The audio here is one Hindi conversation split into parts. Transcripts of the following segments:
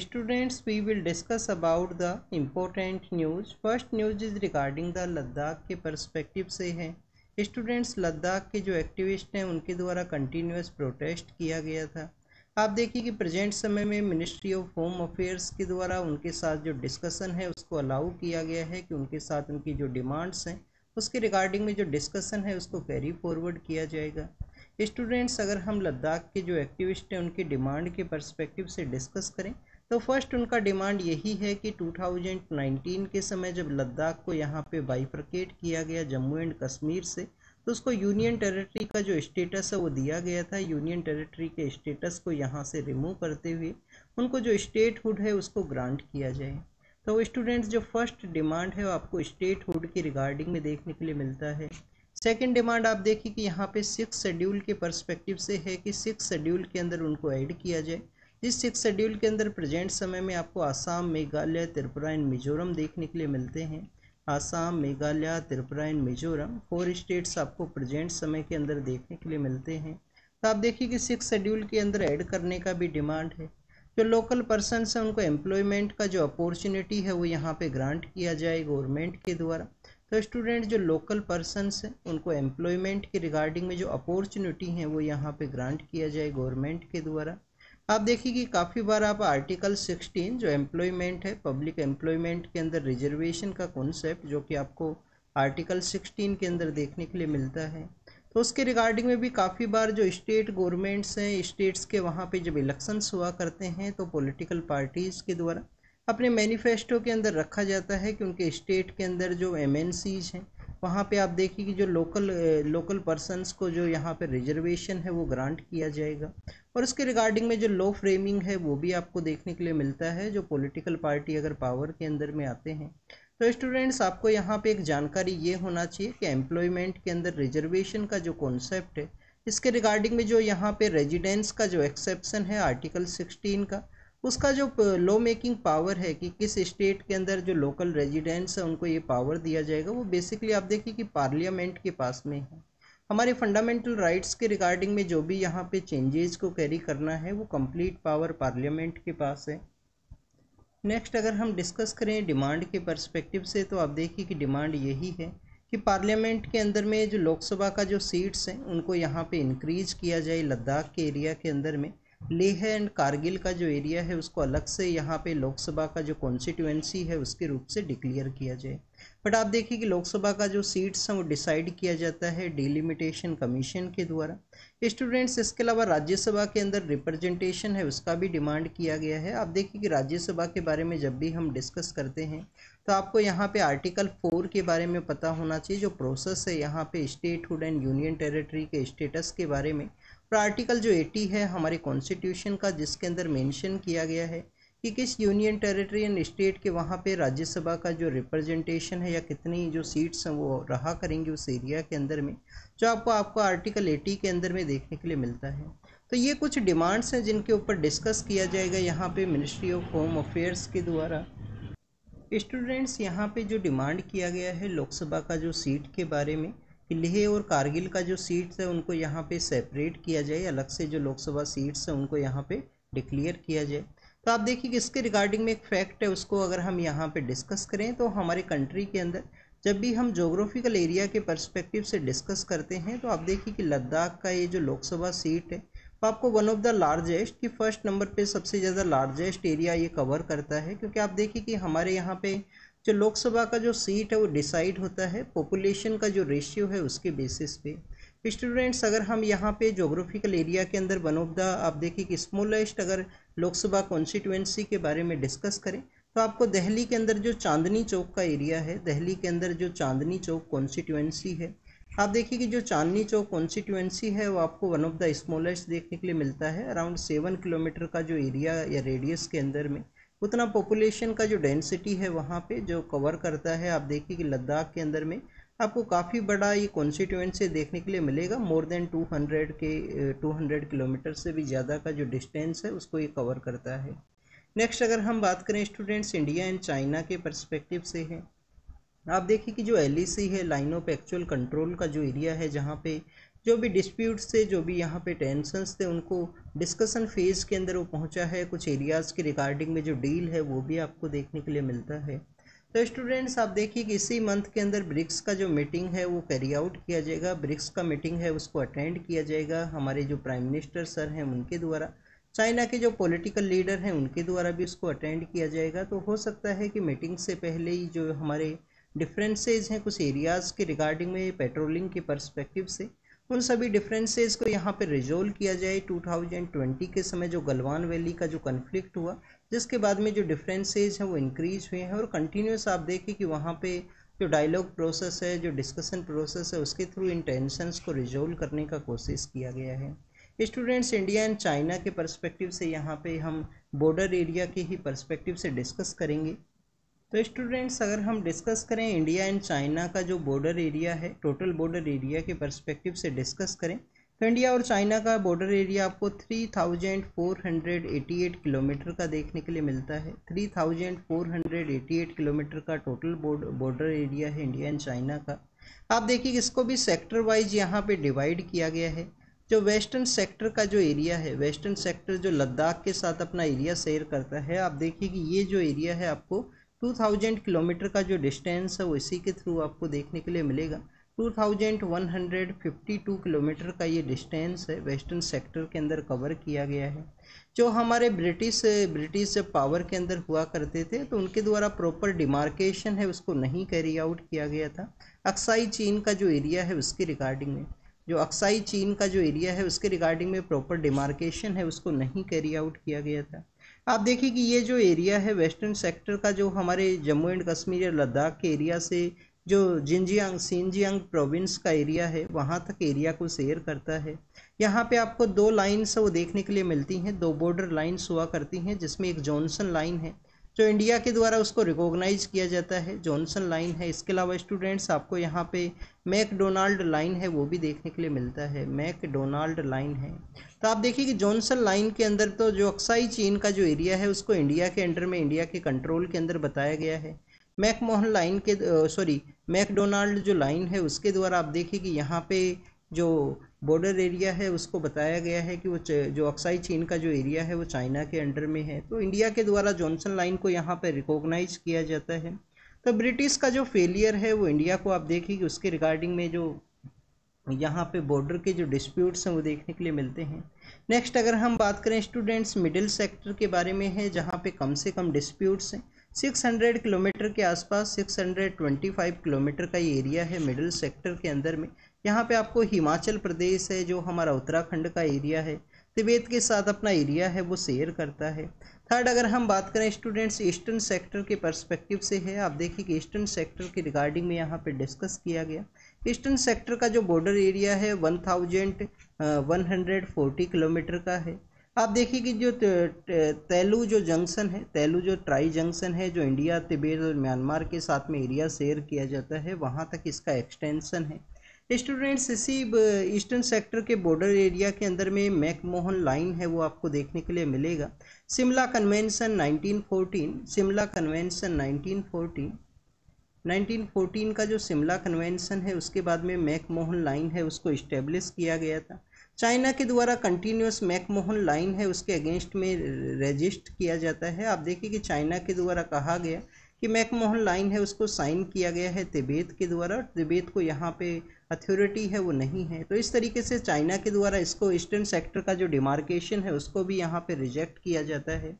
Students, we will discuss about the important news. First news is regarding the Ladakh के perspective से है। स्टूडेंट्स लद्दाख के जो एक्टिविस्ट हैं उनके द्वारा कंटिन्यूस प्रोटेस्ट किया गया था। आप देखिए कि प्रेजेंट समय में मिनिस्ट्री ऑफ़ होम अफेयर्स के द्वारा उनके साथ जो डिस्कशन है उसको अलाउ किया गया है कि उनके साथ उनकी जो डिमांड्स हैं उसके रिगार्डिंग में जो डिस्कशन है उसको कैरी फॉरवर्ड किया जाएगा। स्टूडेंट्स अगर हम लद्दाख के जो एक्टिविस्ट हैं उनकी डिमांड के परस्पेक्टिव से डिस्कस करें तो फ़र्स्ट उनका डिमांड यही है कि 2019 के समय जब लद्दाख को यहाँ पे बाइफ्रकेट किया गया जम्मू एंड कश्मीर से तो उसको यूनियन टेरिटरी का जो स्टेटस है वो दिया गया था। यूनियन टेरिटरी के स्टेटस को यहाँ से रिमूव करते हुए उनको जो स्टेट हुड है उसको ग्रांट किया जाए। तो स्टूडेंट्स जो फ़र्स्ट डिमांड है वो आपको स्टेट हुड की रिगार्डिंग में देखने के लिए मिलता है। सेकेंड डिमांड आप देखिए कि यहाँ पे सिक्स शेड्यूल के परस्पेक्टिव से है कि सिक्स शेड्यूल के अंदर उनको ऐड किया जाए। इस सिक्स शेड्यूल के अंदर प्रेजेंट समय में आपको आसाम, मेघालय, त्रिपुरा एंड मिजोरम देखने के लिए मिलते हैं। Assam, Meghalaya, Tripura and Mizoram four states आपको प्रेजेंट समय के अंदर देखने के लिए मिलते हैं। तो आप देखिए कि सिक्स शेड्यूल के अंदर ऐड करने का भी डिमांड है। जो लोकल पर्सन है, उनको एम्प्लॉयमेंट का जो अपॉर्चुनिटी है, वो यहाँ पे ग्रांट किया जाए गवर्नमेंट के द्वारा। तो स्टूडेंट जो लोकल पर्सनस हैं, उनको एम्प्लॉयमेंट के रिगार्डिंग में जो अपॉर्चुनिटी हैं, वो यहाँ पे ग्रांट किया जाए गवर्नमेंट के द्वारा। आप देखिए कि काफ़ी बार आप आर्टिकल 16 जो एम्प्लॉयमेंट है पब्लिक एम्प्लॉयमेंट के अंदर रिजर्वेशन का कॉन्सेप्ट जो कि आपको आर्टिकल 16 के अंदर देखने के लिए मिलता है। तो उसके रिगार्डिंग में भी काफ़ी बार जो स्टेट गवर्नमेंट्स हैं स्टेट्स के वहाँ पे जब इलेक्शंस हुआ करते हैं तो पॉलिटिकल पार्टीज़ के द्वारा अपने मैनिफेस्टो के अंदर रखा जाता है कि उनके स्टेट के अंदर जो एम हैं वहाँ पे आप देखिए कि जो लोकल लोकल पर्सनस को जो यहाँ पे रिजर्वेशन है, वो ग्रांट किया जाएगा। और उसके रिगार्डिंग में जो लो फ्रेमिंग है, वो भी आपको देखने के लिए मिलता है, जो पॉलिटिकल पार्टी अगर पावर के अंदर में आते हैं। तो स्टूडेंट्स आपको यहाँ पे एक जानकारी ये होना चाहिए कि एम्प्लॉयमेंट के अंदर रिजर्वेशन का जो कॉन्सेप्ट है, इसके रिगार्डिंग में जो यहाँ पे रेजिडेंस का जो एक्सेप्शन है आर्टिकल सिक्सटीन का उसका जो लॉ मेकिंग पावर है कि किस स्टेट के अंदर जो लोकल रेजिडेंट्स है, उनको ये पावर दिया जाएगा, वो बेसिकली आप देखिए कि पार्लियामेंट के पास में है। हमारे फंडामेंटल राइट्स के रिगार्डिंग में जो भी यहाँ पे चेंजेस को कैरी करना है, वो कंप्लीट पावर पार्लियामेंट के पास है। नेक्स्ट अगर हम डिस्कस करें डिमांड के परस्पेक्टिव से तो आप देखिए कि डिमांड यही है कि पार्लियामेंट के अंदर में जो लोकसभा का जो सीट्स हैं, उनको यहाँ पे इंक्रीज किया जाए लद्दाख के एरिया के अंदर में। लेह एंड कारगिल का जो एरिया है, उसको अलग से यहाँ पे लोकसभा का जो कॉन्स्टिट्यूंसी है, उसके रूप से डिक्लेयर किया जाए। बट आप देखिए कि लोकसभा का जो सीट्स हैं, वो डिसाइड किया जाता है डिलिमिटेशन कमीशन के द्वारा। स्टूडेंट्स इसके अलावा राज्यसभा के अंदर रिप्रेजेंटेशन है, उसका भी डिमांड किया गया है। आप देखिए कि राज्यसभा के बारे में जब भी हम डिस्कस करते हैं तो आपको यहाँ पे आर्टिकल फोर के बारे में पता होना चाहिए, जो प्रोसेस है यहाँ पे स्टेटहुड एंड यूनियन टेरिटरी के स्टेटस के बारे में। और आर्टिकल जो 80 है हमारे कॉन्स्टिट्यूशन का, जिसके अंदर मेंशन किया गया है कि किस यूनियन टेरिटरी एंड स्टेट के वहाँ पे राज्यसभा का जो रिप्रेजेंटेशन है या कितनी जो सीट्स हैं वो रहा करेंगे उस एरिया के अंदर में, जो आपको आपको आर्टिकल 80 के अंदर में देखने के लिए मिलता है। तो ये कुछ डिमांड्स हैं जिनके ऊपर डिस्कस किया जाएगा यहाँ पे मिनिस्ट्री ऑफ़ होम अफेयर्स के द्वारा। स्टूडेंट्स, यहाँ पे जो डिमांड किया गया है लोकसभा का जो सीट के बारे में कि लेह और कारगिल का जो सीट्स है, उनको यहाँ पे सेपरेट किया जाए, अलग से जो लोकसभा सीट्स हैं, उनको यहाँ पे डिक्लेयर किया जाए। तो आप देखिए कि इसके रिगार्डिंग में एक फैक्ट है, उसको अगर हम यहाँ पे डिस्कस करें तो हमारे कंट्री के अंदर जब भी हम जोग्राफिकल एरिया के परस्पेक्टिव से डिस्कस करते हैं तो आप देखिए कि लद्दाख का ये जो लोकसभा सीट है, वो आपको वन ऑफ़ द लार्जेस्ट कि फ़र्स्ट नंबर पे सबसे ज़्यादा लार्जेस्ट एरिया ये कवर करता है। क्योंकि आप देखिए कि हमारे यहाँ पे जो लोकसभा का जो सीट है वो डिसाइड होता है पॉपुलेशन का जो रेशियो है उसके बेसिस पे। स्टूडेंट्स अगर हम यहाँ पे जोग्राफिकल एरिया के अंदर वन ऑफ़ द आप देखिए कि स्मॉलेस्ट अगर लोकसभा कॉन्स्टिट्यूंसी के बारे में डिस्कस करें तो आपको दिल्ली के अंदर जो चांदनी चौक का एरिया है, दिल्ली के अंदर जो चांदनी चौक कॉन्स्टिट्यूंसी है, आप देखिए कि जो चांदनी चौक कॉन्स्टिट्यूंसी है, वो आपको वन ऑफ़ द स्मॉलेस्ट देखने के लिए मिलता है अराउंड सेवन किलोमीटर का जो एरिया या रेडियस के अंदर में। उतना पॉपुलेशन का जो डेंसिटी है वहाँ पे जो कवर करता है, आप देखिए कि लद्दाख के अंदर में आपको काफ़ी बड़ा ये कॉन्स्टिट्यूंसी देखने के लिए मिलेगा। मोर देन 200 के 200 किलोमीटर से भी ज़्यादा का जो डिस्टेंस है, उसको ये कवर करता है। नेक्स्ट अगर हम बात करें स्टूडेंट्स इंडिया एंड चाइना के परस्पेक्टिव से है, आप देखिए कि जो एल है लाइन ऑफ़ एक्चुअल कंट्रोल का जो एरिया है जहाँ पे जो भी डिस्प्यूट्स थे, जो भी यहाँ पे टेंशंस थे, उनको डिस्कशन फ़ेज़ के अंदर वो पहुँचा है। कुछ एरियाज़ के रिगार्डिंग में जो डील है, वो भी आपको देखने के लिए मिलता है। तो स्टूडेंट्स आप देखिए कि इसी मंथ के अंदर ब्रिक्स का जो मीटिंग है, वो कैरी आउट किया जाएगा। ब्रिक्स का मीटिंग है, उसको अटेंड किया जाएगा। हमारे जो प्राइम मिनिस्टर सर हैं, उनके द्वारा। चाइना के जो पॉलिटिकल लीडर हैं, उनके द्वारा भी उसको अटेंड किया जाएगा। तो हो सकता है कि मीटिंग से पहले ही जो हमारे डिफरेंसेज हैं, कुछ एरियाज़ के रिगार्डिंग में पेट्रोलिंग के परस्पेक्टिव से उन सभी डिफरेंसेस को यहाँ पे रिजोल्व किया जाए। 2020 के समय जो गलवान वैली का जो कन्फ्लिक्ट हुआ, जिसके बाद में जो डिफरेंसेज हैं वो इंक्रीज हुए हैं। और कंटिन्यूस आप देखें कि वहाँ पे जो डायलॉग प्रोसेस है, जो डिस्कशन प्रोसेस है, उसके थ्रू इन टेंशंस को रिजोल्व करने का कोशिश किया गया है। स्टूडेंट्स इंडिया एंड चाइना के परस्पेक्टिव से यहाँ पे हम बॉर्डर एरिया के ही परस्पेक्टिव से डिस्कस करेंगे। तो स्टूडेंट्स अगर हम डिस्कस करें इंडिया एंड चाइना का जो बॉर्डर एरिया है टोटल बॉर्डर एरिया के परस्पेक्टिव से डिस्कस करें तो इंडिया और चाइना का बॉर्डर एरिया आपको 3488 किलोमीटर का देखने के लिए मिलता है। 3488 किलोमीटर का टोटल बॉर्डर एरिया है इंडिया एंड चाइना का। आप देखिए इसको भी सेक्टर वाइज यहाँ पे डिवाइड किया गया है। जो वेस्टर्न सेक्टर का जो एरिया है वेस्टर्न सेक्टर जो लद्दाख के साथ अपना एरिया शेयर करता है, आप देखिए कि ये जो एरिया है आपको 2000 किलोमीटर का जो डिस्टेंस है, वो इसी के थ्रू आपको देखने के लिए मिलेगा। 2152 किलोमीटर का ये डिस्टेंस है, वेस्टर्न सेक्टर के अंदर कवर किया गया है। जो हमारे ब्रिटिश ब्रिटिश जब पावर के अंदर हुआ करते थे तो उनके द्वारा प्रॉपर डिमार्केशन है, उसको नहीं कैरी आउट किया गया था। अक्साई चीन का जो एरिया है, उसके रिगार्डिंग में। जो अक्साई चीन का जो एरिया है, उसके रिगार्डिंग में प्रॉपर डिमार्केशन है, उसको नहीं कैरी आउट किया गया था। आप देखिए कि ये जो एरिया है वेस्टर्न सेक्टर का, जो हमारे जम्मू एंड कश्मीर या लद्दाख के एरिया से, जो जिनजियांग सिंजियांग प्रोविंस का एरिया है, वहाँ तक एरिया को शेयर करता है। यहाँ पे आपको दो लाइन्स वो देखने के लिए मिलती हैं, दो बॉर्डर लाइन्स हुआ करती हैं, जिसमें एक जॉनसन लाइन है, जो इंडिया के द्वारा उसको रिकॉग्नाइज किया जाता है, जॉनसन लाइन है। इसके अलावा स्टूडेंट्स, आपको यहाँ पे मैकडोनाल्ड लाइन है, वो भी देखने के लिए मिलता है। मैकडोनाल्ड लाइन है। तो आप देखिए कि जॉनसन लाइन के अंदर तो जो अक्साई चीन का जो एरिया है, उसको इंडिया के अंडर में इंडिया के कंट्रोल के अंदर बताया गया है। मैकमोहन लाइन के सॉरी, मैकडोनाल्ड जो लाइन है, उसके द्वारा आप देखिए कि यहाँ पे जो बॉर्डर एरिया है, उसको बताया गया है कि वो जो अक्साई चीन का जो एरिया है, वो चाइना के अंडर में है। तो इंडिया के द्वारा जॉनसन लाइन को यहाँ पर रिकॉग्नाइज किया जाता है। तो ब्रिटिश का जो फेलियर है, वो इंडिया को आप देखिए कि उसके रिगार्डिंग में जो यहाँ पे बॉर्डर के जो डिस्प्यूट्स हैं, वो देखने के लिए मिलते हैं। नेक्स्ट अगर हम बात करें स्टूडेंट्स मिडिल सेक्टर के बारे में है, जहाँ पे कम से कम डिस्प्यूट्स हैं। 600 किलोमीटर के आसपास 625 किलोमीटर का ये एरिया है मिडिल सेक्टर के अंदर में। यहाँ पे आपको हिमाचल प्रदेश है, जो हमारा उत्तराखंड का एरिया है। तिब्बत के साथ अपना एरिया है, वो शेयर करता है। थर्ड अगर हम बात करें स्टूडेंट्स ईस्टर्न सेक्टर के परस्पेक्टिव से है, आप देखिए कि ईस्टर्न सेक्टर के रिगार्डिंग में यहाँ पे डिस्कस किया गया। ईस्टर्न सेक्टर का जो बॉर्डर एरिया है, one thousand one hundred forty kilometre का है। आप देखिए कि जो तेलू जो जंक्शन है, तेलू जो ट्राई जंक्शन है, जो इंडिया तिब्बत और म्यांमार के साथ में एरिया शेयर किया जाता है, वहाँ तक इसका एक्सटेंशन है। स्टूडेंट्स, इसी ईस्टर्न सेक्टर के बॉर्डर एरिया के अंदर में मैकमोहन लाइन है, वो आपको देखने के लिए मिलेगा। शिमला कन्वेंशन 1914 शिमला कन्वेंशन 1914 1914 का जो शिमला कन्वेंशन है, उसके बाद में मैकमोहन लाइन है, उसको इस्टेब्लिश किया गया था। चाइना के द्वारा कंटिन्यूस मैकमोहन लाइन है, उसके अगेंस्ट में रजिस्ट किया जाता है। आप देखिए कि चाइना के द्वारा कहा गया कि मैकमोहन लाइन है, उसको साइन किया गया है तिबेत के द्वारा तिबेत को यहाँ पे अथॉरिटी है, वो नहीं है। तो इस तरीके से चाइना के द्वारा इसको ईस्टर्न सेक्टर का जो डिमार्केशन है, उसको भी यहाँ पे रिजेक्ट किया जाता है।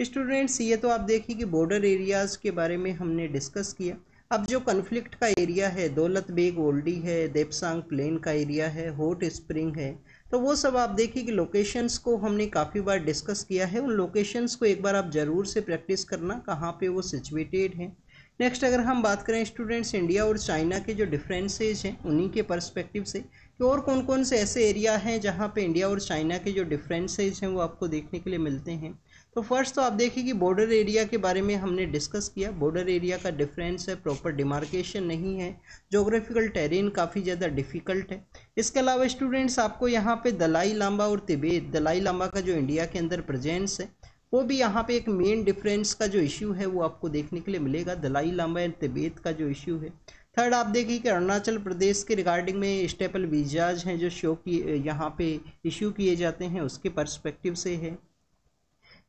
स्टूडेंट्स, ये तो आप देखिए कि बॉर्डर एरियाज़ के बारे में हमने डिस्कस किया। अब जो कन्फ्लिक्ट का एरिया है, दौलत बेग ओल्डी है, देपसांग प्लेन का एरिया है होट स्प्रिंग है तो वो सब आप देखिए कि लोकेशंस को हमने काफ़ी बार डिस्कस किया है। उन लोकेशंस को एक बार आप ज़रूर से प्रैक्टिस करना, कहाँ पे वो सिचुएटेड हैं। नेक्स्ट अगर हम बात करें स्टूडेंट्स इंडिया और चाइना के जो डिफरेंसेज हैं, उन्हीं के परस्पेक्टिव से, कि और कौन कौन से ऐसे एरिया हैं जहाँ पे इंडिया और चाइना के जो डिफरेंसेज हैं वो आपको देखने के लिए मिलते हैं। तो फ़र्स्ट तो आप देखिए कि बॉर्डर एरिया के बारे में हमने डिस्कस किया। बॉर्डर एरिया का डिफरेंस है प्रॉपर डिमार्केशन नहीं है। जोग्राफिकल टेरेन काफ़ी ज़्यादा डिफ़िकल्ट है। इसके अलावा स्टूडेंट्स आपको यहाँ पे दलाई लांबा और तिब्बत दलाई लांबा का जो इंडिया के अंदर प्रेजेंस है, वो भी यहाँ पे एक मेन डिफरेंस का जो इश्यू है, वो आपको देखने के लिए मिलेगा। दलाई लांबा एंड तिब्बत का जो इश्यू है। थर्ड आप देखिए कि अरुणाचल प्रदेश के रिगार्डिंग में स्टेपल वीजाज हैं, जो शो की यहाँ पे इशू किए जाते हैं, उसके पर्सपेक्टिव से है।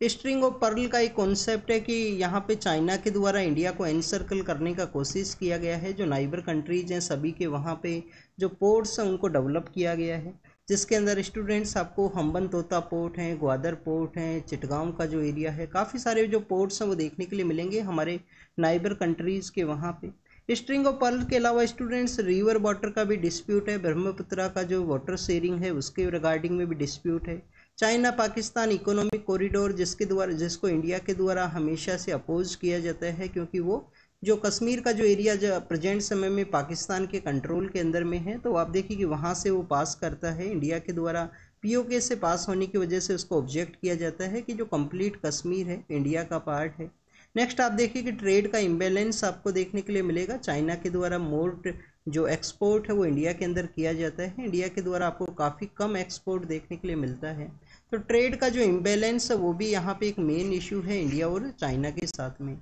स्ट्रिंग ऑफ़ पर्ल का एक कॉन्सेप्ट है कि यहाँ पे चाइना के द्वारा इंडिया को एनसर्कल करने का कोशिश किया गया है, जो नाइबर कंट्रीज़ हैं, सभी के वहाँ पे जो पोर्ट्स हैं, उनको डेवलप किया गया है, जिसके अंदर स्टूडेंट्स आपको हम्बन तोता पोर्ट हैं, ग्वादर पोर्ट हैं, चिटगांव का जो एरिया है, काफ़ी सारे जो पोर्ट्स हैं, वो देखने के लिए मिलेंगे हमारे नाइबर कंट्रीज़ के वहाँ पे। स्ट्रिंग ऑफ़ पर्ल के अलावा स्टूडेंट्स रिवर वाटर का भी डिस्प्यूट है, ब्रह्मपुत्रा का जो वाटर शेयरिंग है, उसके रिगार्डिंग में भी डिस्प्यूट है। चाइना पाकिस्तान इकोनॉमिक कॉरिडोर जिसके द्वारा, जिसको इंडिया के द्वारा हमेशा से अपोज किया जाता है, क्योंकि वो जो कश्मीर का जो एरिया जो प्रेजेंट समय में पाकिस्तान के कंट्रोल के अंदर में है तो आप देखिए कि वहाँ से वो पास करता है। इंडिया के द्वारा पीओके से पास होने की वजह से उसको ऑब्जेक्ट किया जाता है कि जो कंप्लीट कश्मीर है, इंडिया का पार्ट है। नेक्स्ट आप देखिए कि ट्रेड का इम्बेलेंस आपको देखने के लिए मिलेगा। चाइना के द्वारा मोर जो एक्सपोर्ट है, वो इंडिया के अंदर किया जाता है। इंडिया के द्वारा आपको काफ़ी कम एक्सपोर्ट देखने के लिए मिलता है। तो ट्रेड का जो इम्बेलेंस है, वो भी यहाँ पे एक मेन इशू है इंडिया और चाइना के साथ में।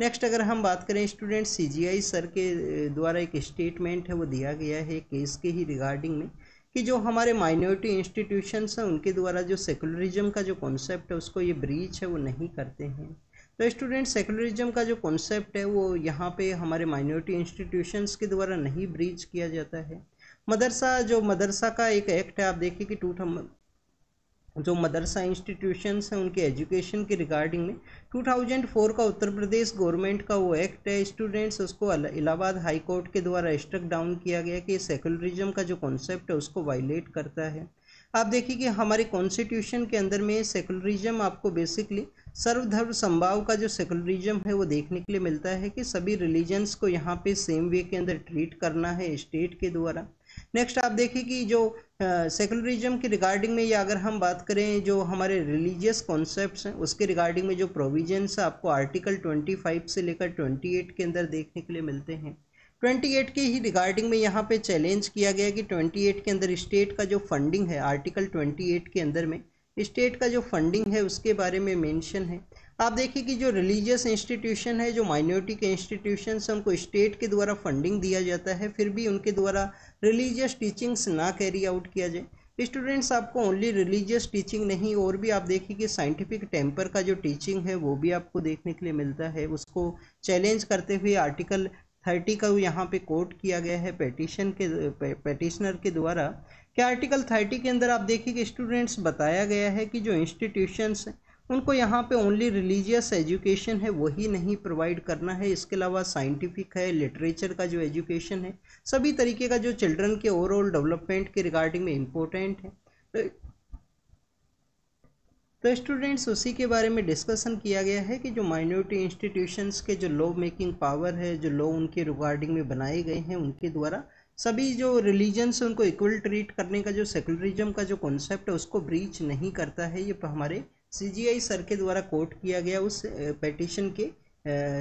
नेक्स्ट अगर हम बात करें स्टूडेंट सीजीआई सर के द्वारा एक स्टेटमेंट है, वो दिया गया है केस के ही रिगार्डिंग में कि जो हमारे माइनॉरिटी इंस्टीट्यूशंस हैं, उनके द्वारा जो सेकुलरिज्म का जो कॉन्सेप्ट है, उसको ये ब्रीच है, वो नहीं करते हैं। तो स्टूडेंट सेकुलरिज्म का जो कॉन्सेप्ट है, वो यहाँ पे हमारे माइनॉरिटी इंस्टीट्यूशंस के द्वारा नहीं ब्रीच किया जाता है। मदरसा, जो मदरसा का एक एक्ट है, आप देखिए कि टू जो मदरसा इंस्टीट्यूशंस हैं उनके एजुकेशन के रिगार्डिंग में 2004 का उत्तर प्रदेश गवर्नमेंट का वो एक्ट है स्टूडेंट्स, उसको इलाहाबाद हाई कोर्ट के द्वारा स्ट्रक डाउन किया गया कि सेकुलरिज्म का जो कॉन्सेप्ट है, उसको वायलेट करता है। आप देखिए कि हमारे कॉन्स्टिट्यूशन के अंदर में सेकुलरिज्म आपको बेसिकली सर्वधर्म संभाव का जो सेकुलरिज्म है, वो देखने के लिए मिलता है कि सभी रिलीजन्स को यहाँ पे सेम वे के अंदर ट्रीट करना है स्टेट के द्वारा। नेक्स्ट आप देखिए कि जो सेकुलरिज्म के रिगार्डिंग में या अगर हम बात करें जो हमारे रिलीजियस कॉन्सेप्ट्स हैं, उसके रिगार्डिंग में जो प्रोविजंस आपको आर्टिकल 25 से लेकर 28 के अंदर देखने के लिए मिलते हैं। 28 के ही रिगार्डिंग में यहाँ पे चैलेंज किया गया कि 28 के अंदर स्टेट का जो फंडिंग है आर्टिकल 28 के अंदर में स्टेट का जो फंडिंग है, उसके बारे में मेंशन है। आप देखिए कि जो रिलीजियस इंस्टीट्यूशन है, जो माइनॉरिटी के इंस्टीट्यूशन है, उनको स्टेट के द्वारा फंडिंग दिया जाता है, फिर भी उनके द्वारा रिलीजियस टीचिंग्स ना कैरी आउट किया जाए। स्टूडेंट्स आपको ओनली रिलीजियस टीचिंग नहीं, और भी आप देखिए कि साइंटिफिक टेम्पर का जो टीचिंग है, वो भी आपको देखने के लिए मिलता है। उसको चैलेंज करते हुए आर्टिकल थर्टी का यहाँ पे कोट किया गया है पेटिशन के पेटिशनर के द्वारा। कि आर्टिकल थर्टी के अंदर आप देखिए कि स्टूडेंट्स बताया गया है कि जो इंस्टीट्यूशंस उनको यहाँ पे ओनली रिलीजियस एजुकेशन है, वही नहीं प्रोवाइड करना है। इसके अलावा साइंटिफिक है लिटरेचर का जो एजुकेशन है, सभी तरीके का जो चिल्ड्रन के ओवरऑल डेवलपमेंट के रिगार्डिंग में इम्पोर्टेंट है। तो तो स्टूडेंट्स उसी के बारे में डिस्कशन किया गया है कि जो माइनॉरिटी इंस्टीट्यूशंस के जो लॉ मेकिंग पावर है, जो लॉ उनके रिगार्डिंग में बनाए गए हैं, उनके द्वारा सभी जो रिलीजन्स उनको इक्वल ट्रीट करने का, जो सेकुलरिज्म का जो कॉन्सेप्ट है, उसको ब्रीच नहीं करता है। ये हमारे सीजीआई सर के द्वारा कोट किया गया उस पेटिशन के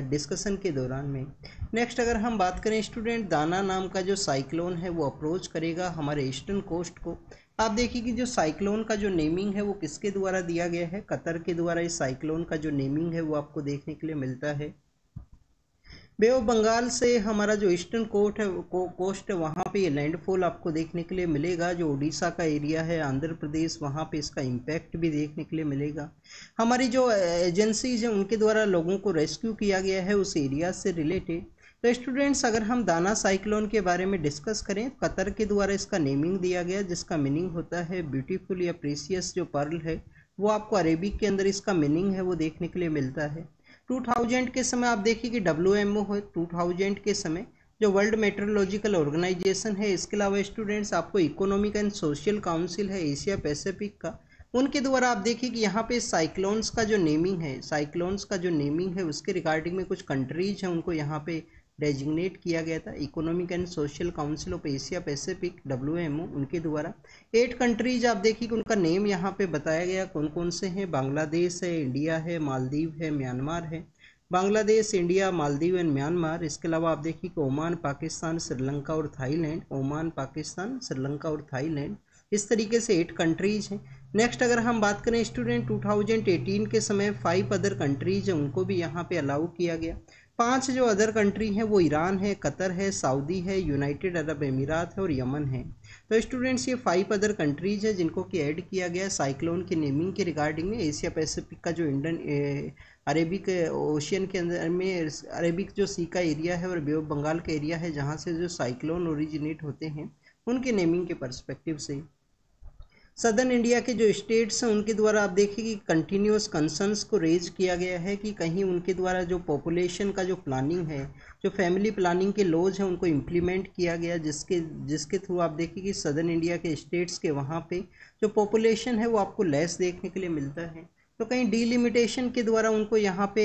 डिस्कशन के दौरान में। नेक्स्ट अगर हम बात करें स्टूडेंट दाना नाम का जो साइक्लोन है, वो अप्रोच करेगा हमारे ईस्टर्न कोस्ट को। आप देखिए कि जो साइक्लोन का जो नेमिंग है, वो किसके द्वारा दिया गया है? कतर के द्वारा इस साइक्लोन का जो नेमिंग है, वो आपको देखने के लिए मिलता है। बे बंगाल से हमारा जो ईस्टर्न कोस्ट है को, कोस्ट है वहाँ पे ये लैंडफॉल आपको देखने के लिए मिलेगा जो उड़ीसा का एरिया है आंध्र प्रदेश वहाँ पे इसका इम्पैक्ट भी देखने के लिए मिलेगा। हमारी जो एजेंसीज हैं उनके द्वारा लोगों को रेस्क्यू किया गया है उस एरिया से रिलेटेड तो स्टूडेंट्स अगर हम दाना साइक्लोन के बारे में डिस्कस करें कतर के द्वारा इसका नेमिंग दिया गया जिसका मीनिंग होता है ब्यूटीफुल या प्रेसियस जो पर्ल है वो आपको अरेबिक के अंदर इसका मीनिंग है वो देखने के लिए मिलता है। 2000 के समय आप देखिए कि डब्ल्यू एम ओ है टू थाउज़ेंड के समय जो वर्ल्ड मेट्रोलॉजिकल ऑर्गेनाइजेशन है, इसके अलावा स्टूडेंट्स आपको इकोनॉमिक एंड सोशल काउंसिल है एशिया पैसिफिक का, उनके द्वारा आप देखिए कि यहाँ पे साइक्लोन्स का जो नेमिंग है साइक्लोन्स का जो नेमिंग है, उसके रिगार्डिंग में कुछ कंट्रीज़ हैं, उनको यहाँ पे डेजिग्नेट किया गया था। Economic and social council of Asia Pacific W उनके द्वारा। एट कंट्रीज़, आप देखिए कि उनका नेम यहाँ पे बताया गया। कौन कौन से हैं? बांग्लादेश है, इंडिया है, मालदीव है, म्यांमार है। Bangladesh, India, Maldives and Myanmar. इसके अलावा आप देखिए कि ओमान, पाकिस्तान, श्रीलंका और थाईलैंड। ओमान, पाकिस्तान, श्रीलंका और थाईलैंड। इस तरीके से एट कंट्रीज़ हैं। नेक्स्ट अगर हम बात करें, स्टूडेंट 2018 के समय फाइव अदर कंट्रीज़ हैं, उनको भी यहाँ पे अलाउ किया गया। पाँच जो अदर कंट्री हैं, वो ईरान है, कतर है, सऊदी है, यूनाइटेड अरब अमीरात है और यमन है। तो स्टूडेंट्स ये फाइव अदर कंट्रीज़ है जिनको कि ऐड किया गया साइक्लोन के नेमिंग के रिगार्डिंग में एशिया पैसिफिक का जो इंडन अरेबिक ओशियन के अंदर में अरेबिक जो सी का एरिया है और बे बंगाल का एरिया है, जहाँ से जो साइक्लोन ओरिजिनेट होते हैं, उनके नेमिंग के परस्पेक्टिव से। सदर्न इंडिया के जो स्टेट्स हैं, उनके द्वारा आप देखिए कि कंटिन्यूस कंसर्न्स को रेज किया गया है कि कहीं उनके द्वारा जो पॉपुलेशन का जो प्लानिंग है, जो फैमिली प्लानिंग के लॉज हैं, उनको इम्प्लीमेंट किया गया जिसके जिसके थ्रू आप देखिए कि सदर्न इंडिया के स्टेट्स के वहाँ पे जो पॉपुलेशन है, वो आपको लेस देखने के लिए मिलता है। तो कहीं डीलिमिटेशन के द्वारा उनको यहाँ पे